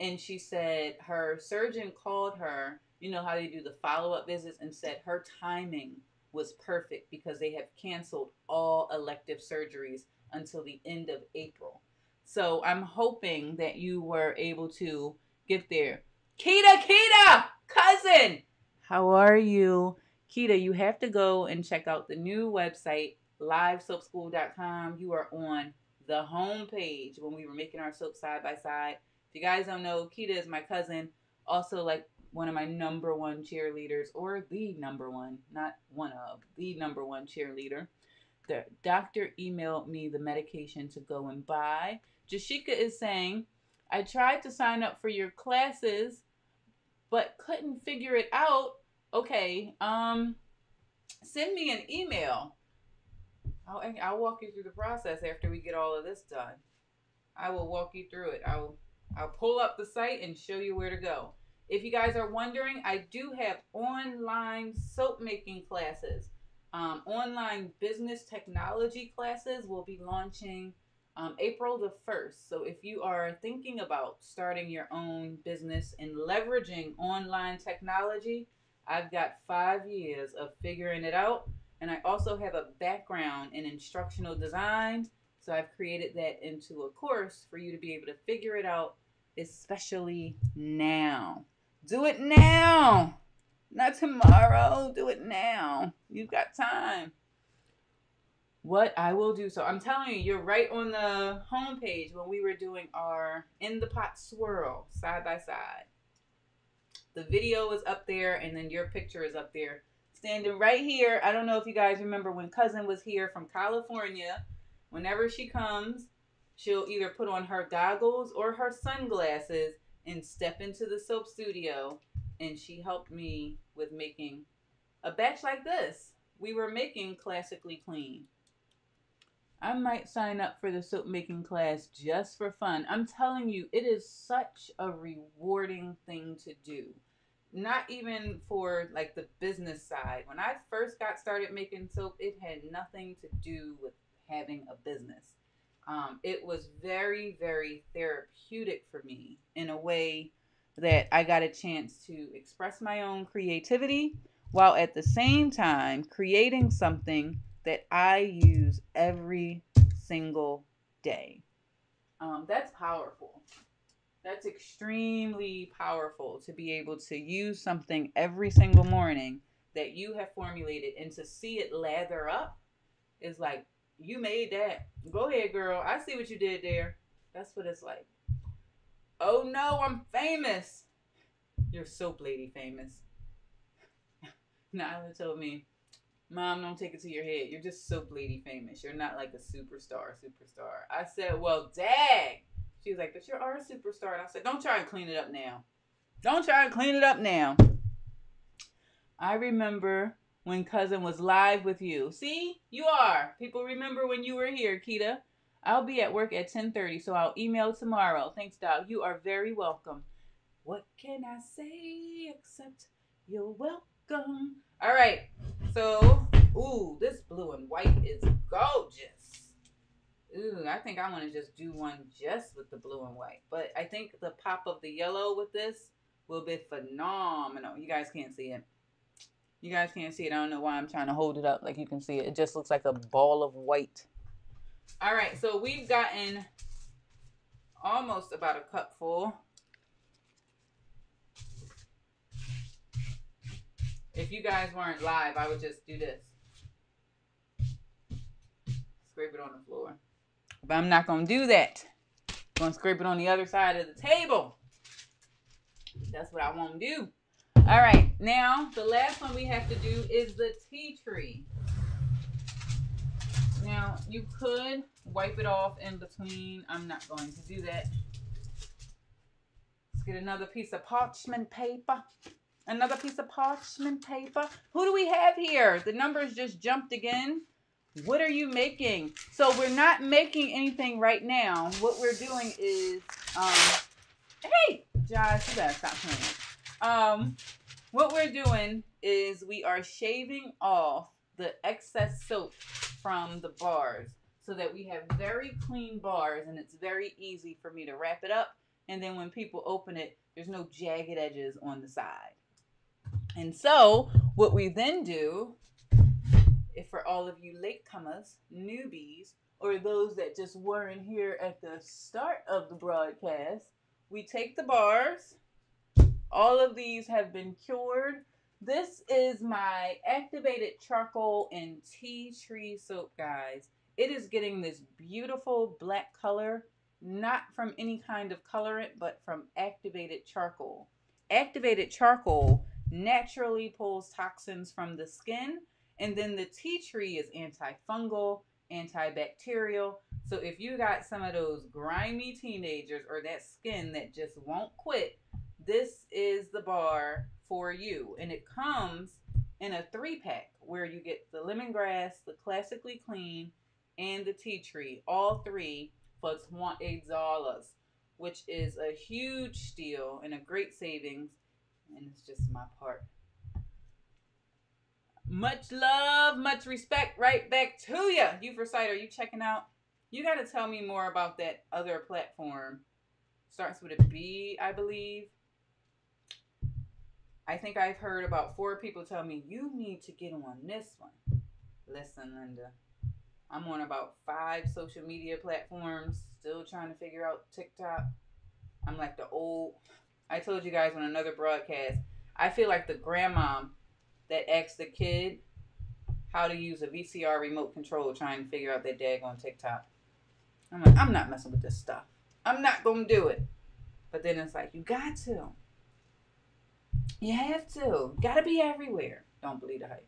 Speaker 1: And she said her surgeon called her, you know how they do the follow up visits, and said her timing was perfect because they have canceled all elective surgeries until the end of April. So I'm hoping that you were able to get there. Kita, Kita, cousin, how are you? Kita, you have to go and check out the new website, livesoapschool.com. You are on the home page when we were making our soap side by side. You guys don't know, Kita is my cousin, also like one of my number one cheerleaders, or the number one, not one of, the number one cheerleader. The doctor emailed me the medication to go and buy. Jashika is saying, I tried to sign up for your classes, but couldn't figure it out. Okay, um, send me an email. I'll, I'll walk you through the process after we get all of this done. I will walk you through it. I'll I'll pull up the site and show you where to go. If you guys are wondering, I do have online soap making classes. Um, online business technology classes will be launching um, April the 1st. So if you are thinking about starting your own business and leveraging online technology, I've got five years of figuring it out. And I also have a background in instructional design. So I've created that into a course for you to be able to figure it out, especially now. Do it now, not tomorrow. Do it now. You've got time what I will do. So I'm telling you, you're right on the homepage when we were doing our in the pot swirl side by side. The video is up there, and then your picture is up there, standing right here. I don't know if you guys remember when cousin was here from California. Whenever she comes, she'll either put on her goggles or her sunglasses and step into the soap studio. And she helped me with making a batch like this. We were making classically clean. I might sign up for the soap making class just for fun. I'm telling you, it is such a rewarding thing to do. Not even for like the business side. When I first got started making soap, it had nothing to do with having a business. Um, it was very, very therapeutic for me in a way that I got a chance to express my own creativity while at the same time creating something that I use every single day. Um, that's powerful. That's extremely powerful to be able to use something every single morning that you have formulated and to see it lather up is like, you made that. Go ahead, girl. I see what you did there. That's what it's like. Oh no, I'm famous. You're soap lady famous. (laughs) Nyla told me, Mom, don't take it to your head. You're just soap lady famous. You're not like a superstar, superstar. I said, Well, dag. She was like, But you are a superstar. And I said, Don't try and clean it up now. Don't try and clean it up now. I remember when cousin was live with you. See, you are. People remember when you were here, Kita. I'll be at work at 10:30, so I'll email tomorrow. Thanks, Doc. You are very welcome. What can I say except you're welcome? All right. So, ooh, this blue and white is gorgeous. Ooh, I think I want to just do one just with the blue and white. But I think the pop of the yellow with this will be phenomenal. You guys can't see it. You guys can't see it. I don't know why I'm trying to hold it up like you can see it. It just looks like a ball of white. All right, so we've gotten almost about a cup full. If you guys weren't live, I would just do this. Scrape it on the floor. But I'm not going to do that. I'm going to scrape it on the other side of the table. That's what I want to do. All right, now the last one we have to do is the tea tree. Now you could wipe it off in between. I'm not going to do that. Let's get another piece of parchment paper. Another piece of parchment paper. Who do we have here? The numbers just jumped again. What are you making? So we're not making anything right now. What we're doing is, um, hey, Josh, you better stop playing. Um, what we're doing is we are shaving off the excess soap from the bars so that we have very clean bars and it's very easy for me to wrap it up. And then when people open it, there's no jagged edges on the side. And so what we then do, if for all of you latecomers, newbies, or those that just weren't here at the start of the broadcast, we take the bars. All of these have been cured this is my activated charcoal and tea tree soap, guys. It is getting this beautiful black color, not from any kind of colorant, but from activated charcoal. Activated charcoal naturally pulls toxins from the skin, and then the tea tree is antifungal, antibacterial. So if you got some of those grimy teenagers or that skin that just won't quit, this is the bar for you. And it comes in a three pack where you get the lemongrass, the classically clean, and the tea tree, all three for $28, which is a huge steal and a great savings. And it's just my part. Much love, much respect right back to you. You for sight, are you checking out? You got to tell me more about that other platform. Starts with a B, I believe. I think I've heard about four people tell me you need to get on this one. Listen, Linda, I'm on about five social media platforms, still trying to figure out TikTok. I'm like the old. I told you guys on another broadcast. I feel like the grandma that asked the kid how to use a VCR remote control, trying to figure out that dag on TikTok. I'm like, I'm not messing with this stuff. I'm not gonna do it. But then it's like, you got to. You have to. Gotta be everywhere. Don't believe the hype.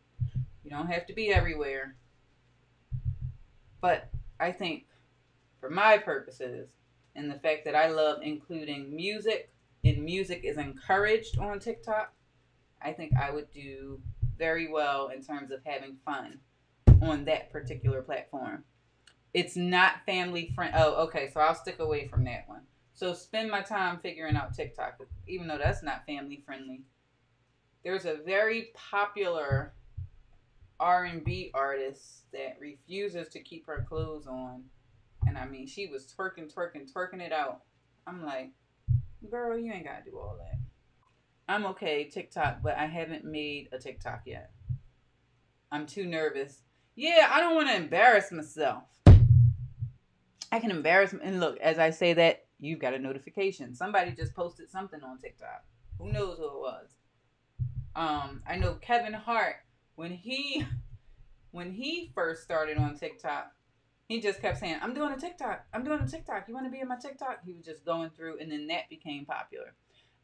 Speaker 1: You don't have to be everywhere. But I think for my purposes and the fact that I love including music and music is encouraged on TikTok, I think I would do very well in terms of having fun on that particular platform. It's not family friend. Oh, okay. So I'll stick away from that one. So spend my time figuring out TikTok, even though that's not family friendly there's a very popular R&B artist that refuses to keep her clothes on. And I mean, she was twerking, twerking, twerking it out. I'm like, girl, you ain't got to do all that. I'm okay, TikTok, but I haven't made a TikTok yet. I'm too nervous. Yeah, I don't want to embarrass myself. I can embarrass and look, as I say that, you've got a notification. Somebody just posted something on TikTok. Who knows who it was? Um, I know Kevin Hart when he (laughs) when he first started on TikTok, he just kept saying, "I'm doing a TikTok. I'm doing a TikTok. You want to be in my TikTok?" He was just going through, and then that became popular.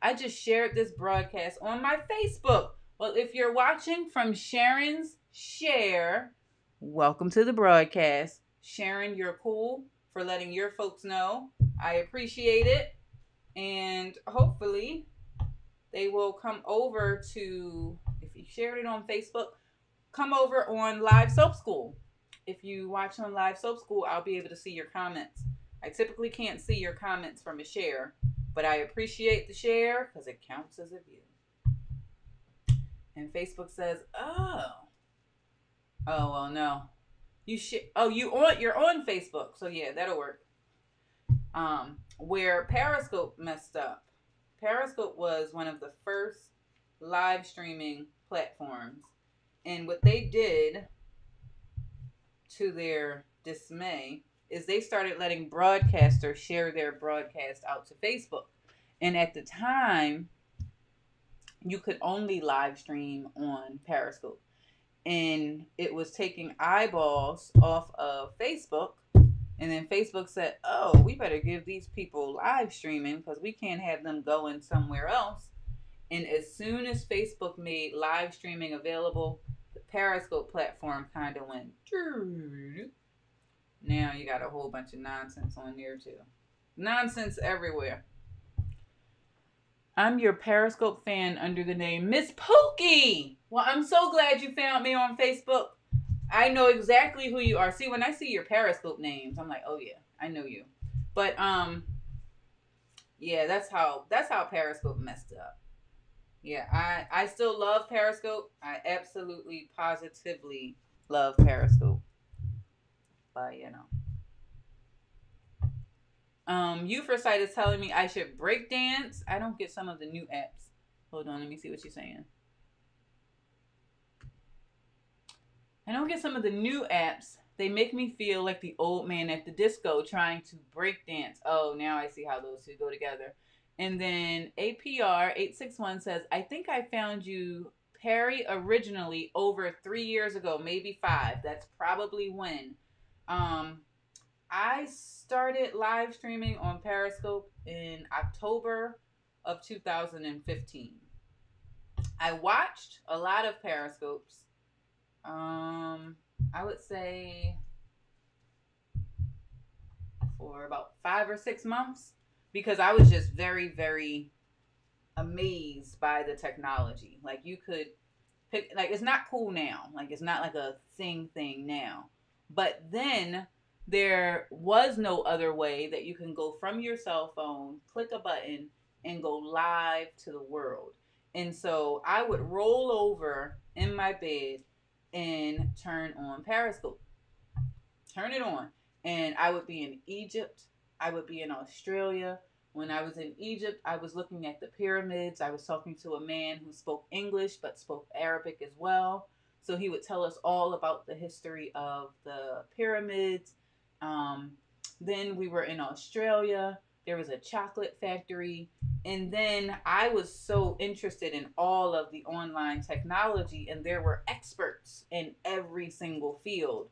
Speaker 1: I just shared this broadcast on my Facebook. Well, if you're watching from Sharon's share, welcome to the broadcast. Sharon, you're cool for letting your folks know. I appreciate it. And hopefully they will come over to, if you shared it on Facebook, come over on Live Soap School. If you watch on Live Soap School, I'll be able to see your comments. I typically can't see your comments from a share, but I appreciate the share because it counts as a view. And Facebook says, "Oh, oh well, no, you should. Oh, you on? You're on Facebook, so yeah, that'll work." Um, where Periscope messed up. Periscope was one of the first live streaming platforms, and what they did to their dismay is they started letting broadcasters share their broadcast out to Facebook. And at the time, you could only live stream on Periscope. And it was taking eyeballs off of Facebook. And then Facebook said, oh, we better give these people live streaming because we can't have them going somewhere else. And as soon as Facebook made live streaming available, the Periscope platform kind of went. Now you got a whole bunch of nonsense on there too. Nonsense everywhere. I'm your Periscope fan under the name Miss Pookie. Well, I'm so glad you found me on Facebook. I know exactly who you are. See, when I see your Periscope names, I'm like, oh yeah, I know you. But um, yeah, that's how that's how Periscope messed up. Yeah, I I still love Periscope. I absolutely positively love Periscope. But you know. Um, Euphorsight is telling me I should break dance. I don't get some of the new apps. Hold on, let me see what she's saying. I don't get some of the new apps. They make me feel like the old man at the disco trying to break dance. Oh, now I see how those two go together. And then APR 861 says, I think I found you Perry originally over three years ago, maybe five. That's probably when. Um, I started live streaming on Periscope in October of 2015. I watched a lot of Periscopes. Um, I would say for about five or six months because I was just very, very amazed by the technology. Like you could pick, like it's not cool now. Like it's not like a thing thing now. But then there was no other way that you can go from your cell phone, click a button, and go live to the world. And so I would roll over in my bed and turn on Periscope. Turn it on. And I would be in Egypt. I would be in Australia. When I was in Egypt, I was looking at the pyramids. I was talking to a man who spoke English but spoke Arabic as well. So he would tell us all about the history of the pyramids um, then we were in Australia. There was a chocolate factory. And then I was so interested in all of the online technology, and there were experts in every single field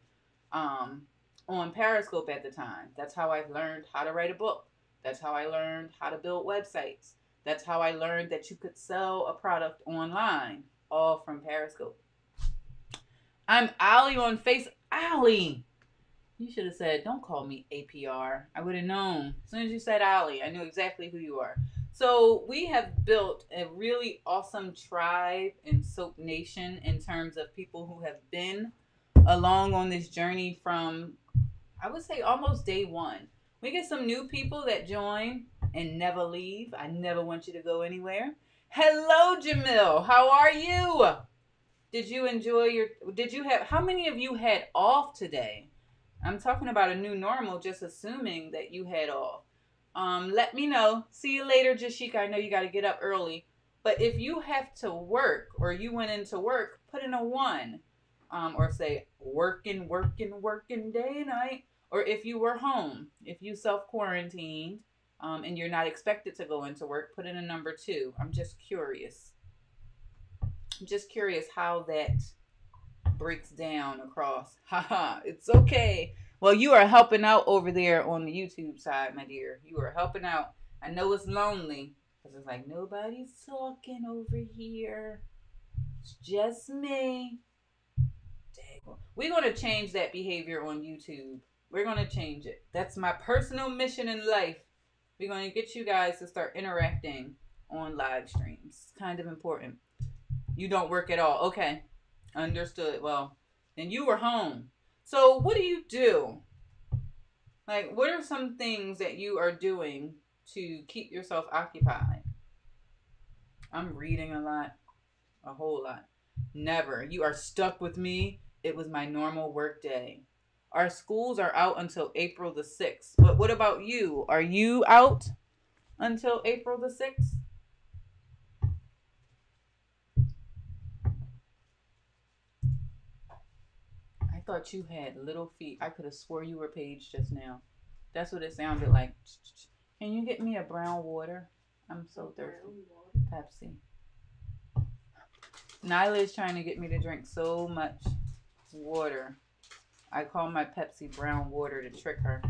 Speaker 1: um, on Periscope at the time. That's how I learned how to write a book. That's how I learned how to build websites. That's how I learned that you could sell a product online, all from Periscope. I'm Ali on Face. Ali, you should have said, don't call me APR. I would have known. As soon as you said Ali, I knew exactly who you are. So we have built a really awesome tribe in Soap Nation in terms of people who have been along on this journey from, I would say, almost day one. We get some new people that join and never leave. I never want you to go anywhere. Hello, Jamil. How are you? Did you enjoy your, did you have, how many of you had off today? I'm talking about a new normal, just assuming that you head off. Um, let me know. See you later, Jashika. I know you got to get up early. But if you have to work or you went into work, put in a one. Um, or say working, working, working day and night. Or if you were home, if you self quarantined, um, and you're not expected to go into work, put in a number two. I'm just curious. I'm just curious how that breaks down across. (laughs) Haha, it's okay. Well, you are helping out over there on the YouTube side, my dear. You are helping out. I know it's lonely because it's like nobody's talking over here. It's just me. We're going to change that behavior on YouTube. We're going to change it. That's my personal mission in life. We're going to get you guys to start interacting on live streams. It's kind of important. You don't work at all. Okay. Understood. Well, and you were home. So, what do you do? Like, what are some things that you are doing to keep yourself occupied? I'm reading a lot, a whole lot. Never. You are stuck with me. It was my normal work day. Our schools are out until April the 6th. But what about you? Are you out until April the 6th? Thought you had little feet. I could have swore you were Paige just now. That's what it sounded like. Can you get me a brown water? I'm so thirsty. Pepsi. Nyla is trying to get me to drink so much water. I call my Pepsi brown water to trick her.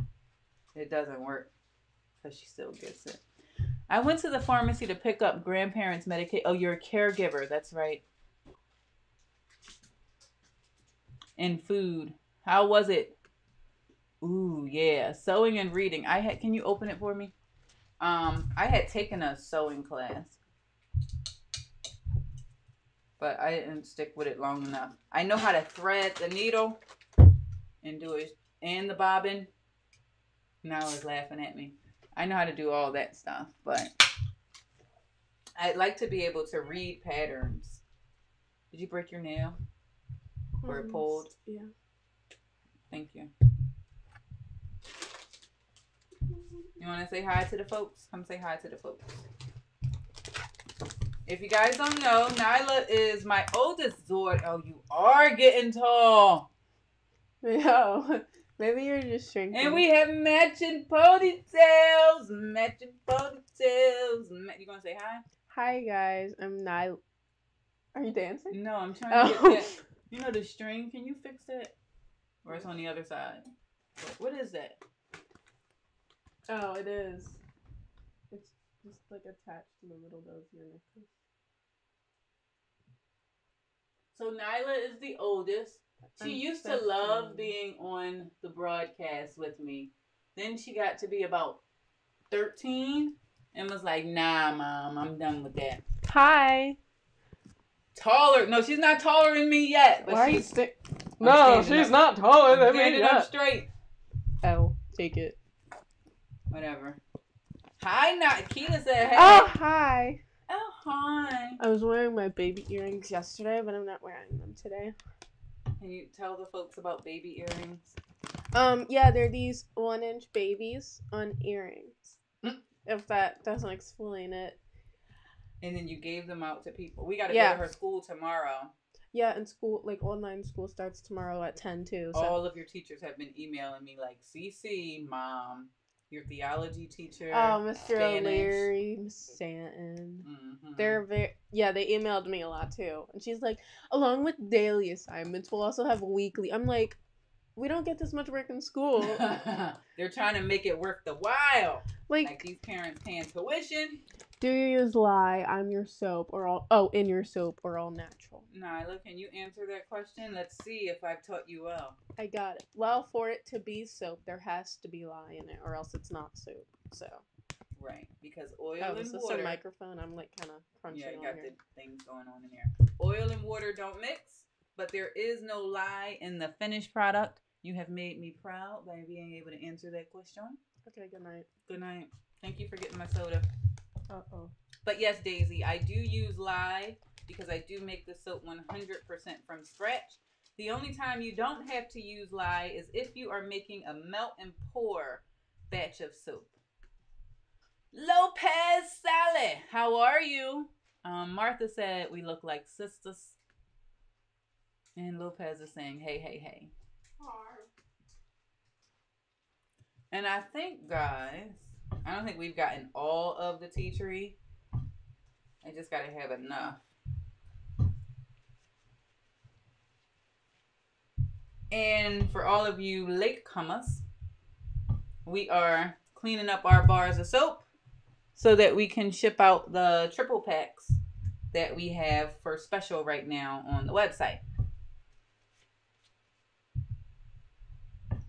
Speaker 1: It doesn't work because she still gets it. I went to the pharmacy to pick up grandparents' Medicaid. Oh, you're a caregiver. That's right. And food. How was it? Ooh, yeah. Sewing and reading. I had. Can you open it for me? Um, I had taken a sewing class, but I didn't stick with it long enough. I know how to thread the needle and do it and the bobbin. Now is laughing at me. I know how to do all that stuff, but I'd like to be able to read patterns. Did you break your nail? Where it pulled?
Speaker 2: Yeah.
Speaker 1: Thank you. You want to say hi to the folks? Come say hi to the folks. If you guys don't know, Nyla is my oldest Zord. Oh, you are getting tall.
Speaker 2: Yo, (laughs) maybe you're just shrinking.
Speaker 1: And we have matching ponytails. Matching ponytails. You gonna say hi?
Speaker 2: Hi guys, I'm Nyla. Are you dancing?
Speaker 1: No, I'm trying to
Speaker 2: Oh.
Speaker 1: get that. (laughs) You know the string? Can you fix that? Or it's on the other side. What- What is that?
Speaker 2: Oh, it is. It's just like attached to the middle of your necklace.
Speaker 1: So Nyla is the oldest. She
Speaker 2: I'm
Speaker 1: used to
Speaker 2: fifteen.
Speaker 1: love being on the broadcast with me. Then she got to be about 13 and was like, nah, mom, I'm done with that.
Speaker 2: Hi.
Speaker 1: Taller. No, she's not taller than me yet. But
Speaker 2: Why are you
Speaker 1: she's
Speaker 2: sta- No, she's
Speaker 1: up.
Speaker 2: not taller than me.
Speaker 1: standing up
Speaker 2: yet.
Speaker 1: straight.
Speaker 2: Oh, take it.
Speaker 1: Whatever. Hi, not Keela said, hey.
Speaker 2: Oh, hi.
Speaker 1: Oh, hi.
Speaker 2: I was wearing my baby earrings yesterday, but I'm not wearing them today.
Speaker 1: Can you tell the folks about baby earrings?
Speaker 2: Um, yeah, they're these one inch babies on earrings.
Speaker 1: Mm.
Speaker 2: If that doesn't explain it.
Speaker 1: And then you gave them out to people. We got to
Speaker 2: Yeah.
Speaker 1: go to her school tomorrow.
Speaker 2: Yeah, and school, like online school starts tomorrow at 10 too. So.
Speaker 1: All of your teachers have been emailing me like, CC, mom, your theology teacher.
Speaker 2: Oh, Mr.
Speaker 1: Spanish.
Speaker 2: O'Leary, Miss Stanton.
Speaker 1: Mhm.
Speaker 2: They're very yeah. They emailed me a lot too, and she's like, along with daily assignments, we'll also have weekly. I'm like, we don't get this much work in school. (laughs)
Speaker 1: They're trying to make it worth the while.
Speaker 2: Like,
Speaker 1: Like these parents paying tuition.
Speaker 2: Do you use lye? I'm your soap, or all oh in your soap, or all natural.
Speaker 1: Nyla, can you answer that question? Let's see if I've taught you well.
Speaker 2: I got it. Well, for it to be soap, there has to be lye in it, or else it's not soap. So,
Speaker 1: Right, because oil
Speaker 2: oh,
Speaker 1: and
Speaker 2: is this
Speaker 1: water.
Speaker 2: a microphone? I'm like kind of crunching
Speaker 1: yeah, you
Speaker 2: on
Speaker 1: got
Speaker 2: here.
Speaker 1: the things going on in there. Oil and water don't mix, but there is no lye in the finished product. You have made me proud by being able to answer that question.
Speaker 2: Okay, good night.
Speaker 1: Good night. Thank you for getting my soda.
Speaker 2: Uh oh.
Speaker 1: But yes, Daisy, I do use lye because I do make the soap 100% from scratch. The only time you don't have to use lye is if you are making a melt and pour batch of soap. Lopez Sally, how are you? Um, Martha said we look like sisters. And Lopez is saying, hey, hey, hey. And I think, guys, I don't think we've gotten all of the tea tree. I just gotta have enough. And for all of you latecomers, we are cleaning up our bars of soap so that we can ship out the triple packs that we have for special right now on the website.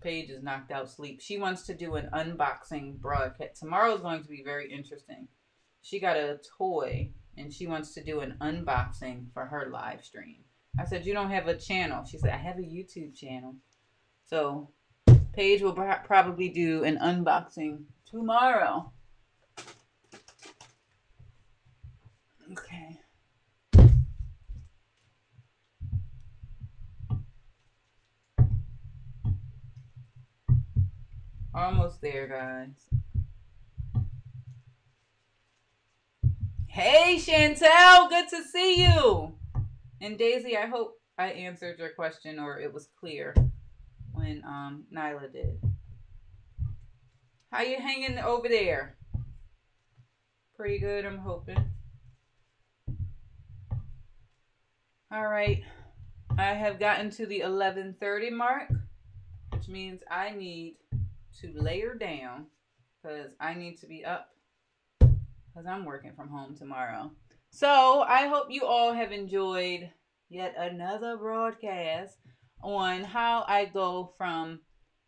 Speaker 1: Paige is knocked out sleep. She wants to do an unboxing broadcast. Tomorrow is going to be very interesting. She got a toy and she wants to do an unboxing for her live stream. I said, You don't have a channel. She said, I have a YouTube channel. So Paige will probably do an unboxing tomorrow. Almost there, guys. Hey, Chantel, good to see you. And Daisy, I hope I answered your question or it was clear when um Nyla did. How you hanging over there? Pretty good, I'm hoping. All right. I have gotten to the 11:30 mark, which means I need to layer down because I need to be up because I'm working from home tomorrow. So I hope you all have enjoyed yet another broadcast on how I go from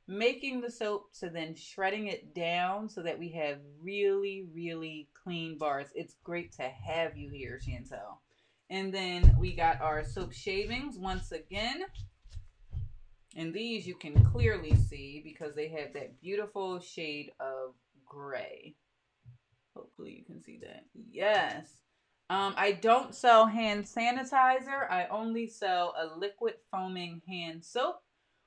Speaker 1: making the soap to then shredding it down so that we have really, really clean bars. It's great to have you here, Chantel. And then we got our soap shavings once again. And these you can clearly see because they have that beautiful shade of gray. Hopefully you can see that. Yes. Um, I don't sell hand sanitizer. I only sell a liquid foaming hand soap,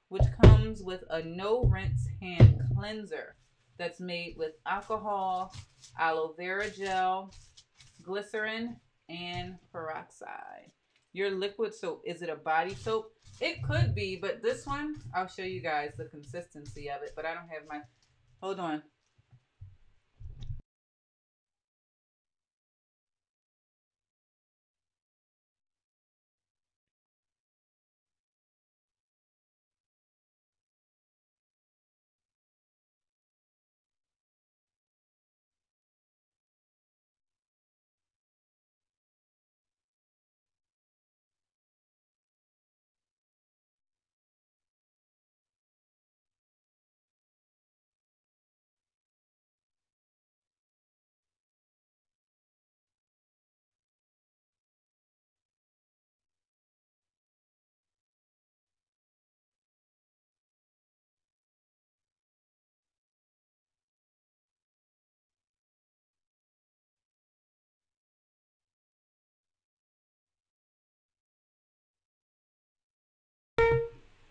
Speaker 1: which comes with a no rinse hand cleanser that's made with alcohol, aloe vera gel, glycerin, and peroxide. Your liquid soap, is it a body soap? It could be, but this one, I'll show you guys the consistency of it, but I don't have my, hold on.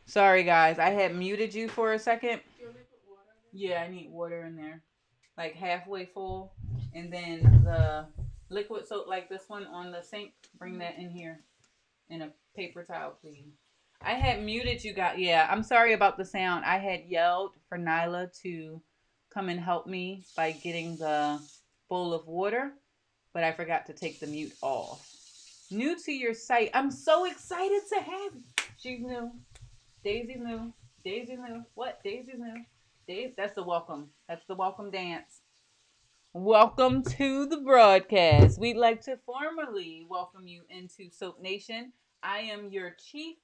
Speaker 1: Sorry, guys. I had muted you for a second. Yeah, I need water in there. Like halfway full. And then the liquid soap like this one on the sink. Bring that in here. In a paper towel, please. I had muted you guys. Yeah, I'm sorry about the sound. I had yelled for Nyla to come and help me by getting the bowl of water. But I forgot to take the mute off. New to your site. I'm so excited to have you. She's new. Daisy's new. Daisy's new. What? Daisy's new. Daisy. That's the welcome. That's the welcome dance. Welcome to the broadcast. We'd like to formally welcome you into Soap Nation. I am your chief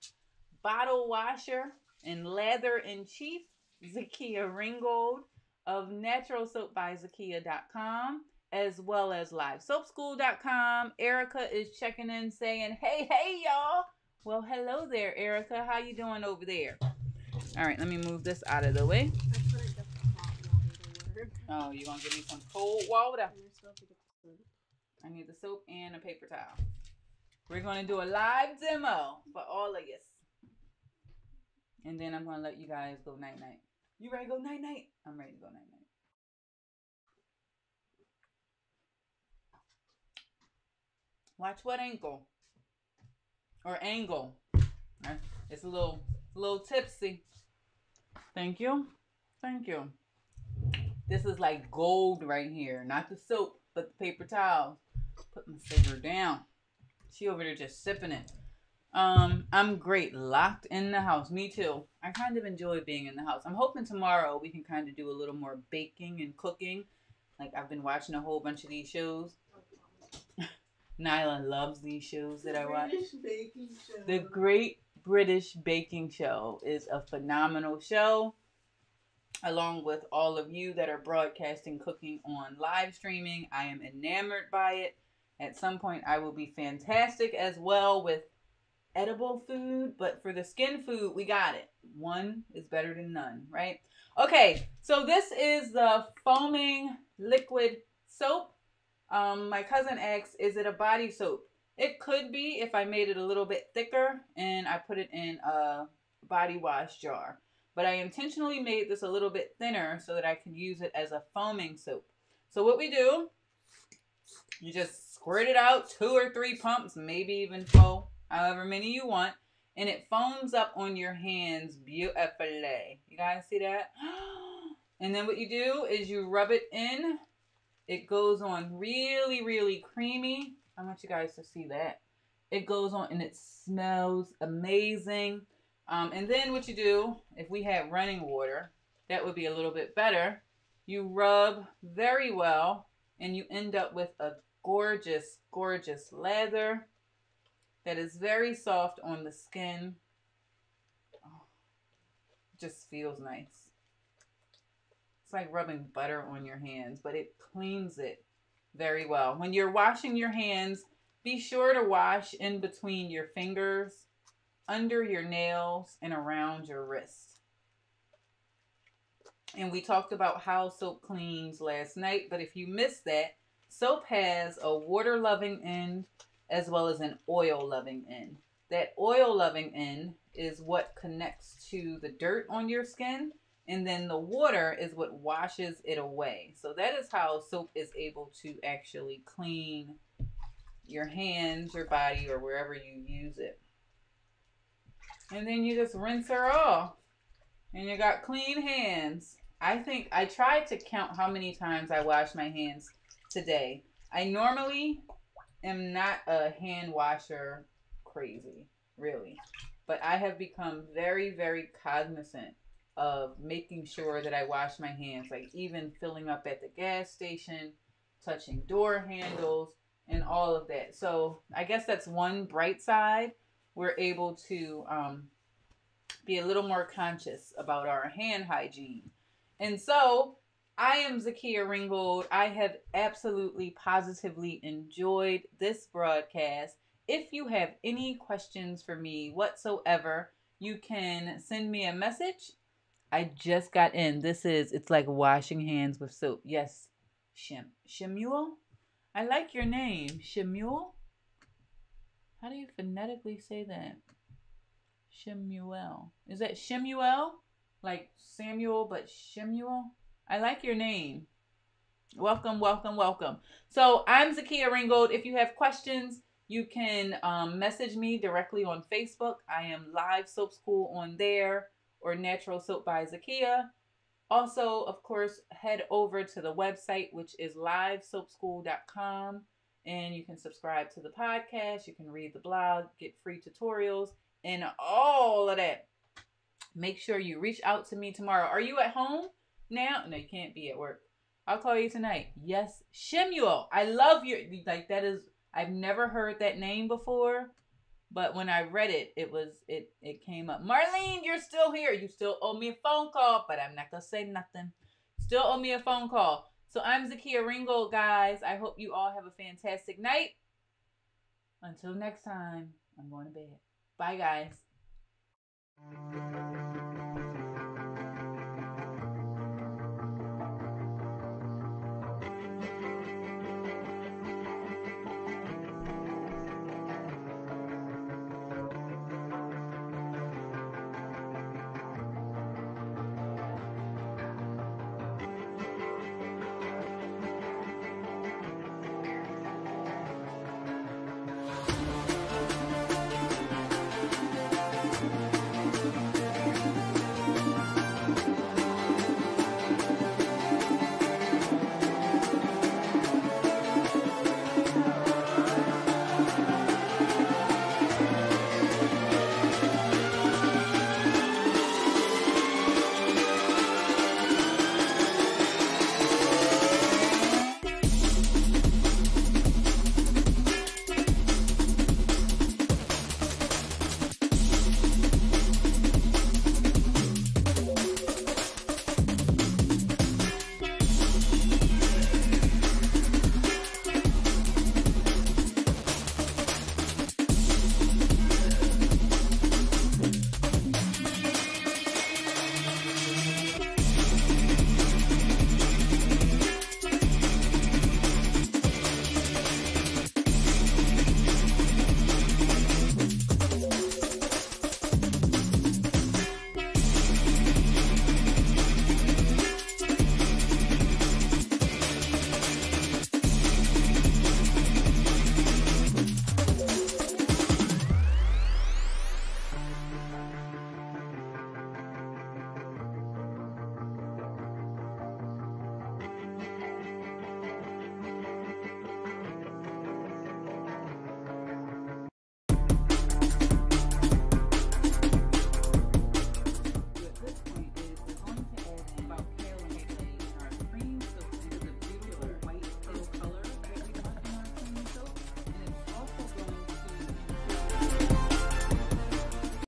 Speaker 1: bottle washer and lather in chief, Zakia Ringgold of naturalsoapbyzakia.com as well as livesoapschool.com. Erica is checking in saying, "Hey, hey y'all. Well, hello there, Erica. How you doing over there? All right, let me move this out of the way. Oh, you gonna give me some cold water? I need the soap and a paper towel. We're gonna do a live demo for all of you. And then I'm gonna let you guys go night night. You ready to go night night? I'm ready to go night night. Watch what ankle or angle. It's a little, little tipsy. Thank you. Thank you. This is like gold right here. Not the soap, but the paper towel. Put my finger down. She over there just sipping it. Um, I'm great. Locked in the house. Me too. I kind of enjoy being in the house. I'm hoping tomorrow we can kind of do a little more baking and cooking. Like I've been watching a whole bunch of these shows. Nyla loves these shows that I watch. The Great British Baking Show is a phenomenal show. Along with all of you that are broadcasting cooking on live streaming, I am enamored by it. At some point, I will be fantastic as well with edible food, but for the skin food, we got it. One is better than none, right? Okay, so this is the foaming liquid soap. Um, my cousin asks, is it a body soap? It could be if I made it a little bit thicker and I put it in a body wash jar. But I intentionally made this a little bit thinner so that I can use it as a foaming soap. So what we do, you just squirt it out, two or three pumps, maybe even four however many you want, and it foams up on your hands beautifully. You guys see that? (gasps) And then what you do is you rub it in. It goes on really, really creamy. I want you guys to see that. It goes on and it smells amazing. Um, and then what you do, if we had running water, that would be a little bit better. You rub very well and you end up with a gorgeous, gorgeous lather that is very soft on the skin. Oh, just feels nice. Like rubbing butter on your hands, but it cleans it very well. When you're washing your hands, be sure to wash in between your fingers, under your nails, and around your wrist. And we talked about how soap cleans last night, but if you missed that, soap has a water loving end as well as an oil loving end. That oil loving end is what connects to the dirt on your skin, and then the water is what washes it away. So that is how soap is able to actually clean your hands, your body, or wherever you use it. And then you just rinse her off, and you got clean hands. I think I tried to count how many times I wash my hands today. I normally am not a hand washer crazy, really. But I have become very, very cognizant of making sure that I wash my hands, like even filling up at the gas station, touching door handles, and all of that. So I guess that's one bright side. We're able to um, be a little more conscious about our hand hygiene. And so I am Zakia Ringgold. I have absolutely positively enjoyed this broadcast. If you have any questions for me whatsoever, you can send me a message. I just got in. This is it's like washing hands with soap. Yes, Shem Shemuel. I like your name, Shemuel. How do you phonetically say that? Shemuel. Is that Shemuel? Like Samuel, but Shemuel? I like your name. Welcome, welcome, welcome. So I'm Zakia Ringgold. If you have questions, you can um, message me directly on Facebook. I am Live Soap School on there or Natural Soap by Zakia. Also, of course, head over to the website, which is livesoapschool.com, and you can subscribe to the podcast. You can read the blog, get free tutorials, and all of that. Make sure you reach out to me tomorrow. Are you at home? now? No, you can't be at work. I'll call you tonight. Yes, Shemuel. I love you. like that is I've never heard that name before, but when I read it, it was it it came up. Marlene, you're still here. You still owe me a phone call, but I'm not gonna say nothing. Still owe me a phone call. So I'm Zakia Ringgold, guys. I hope you all have a fantastic night. Until next time, I'm going to bed. Bye, guys.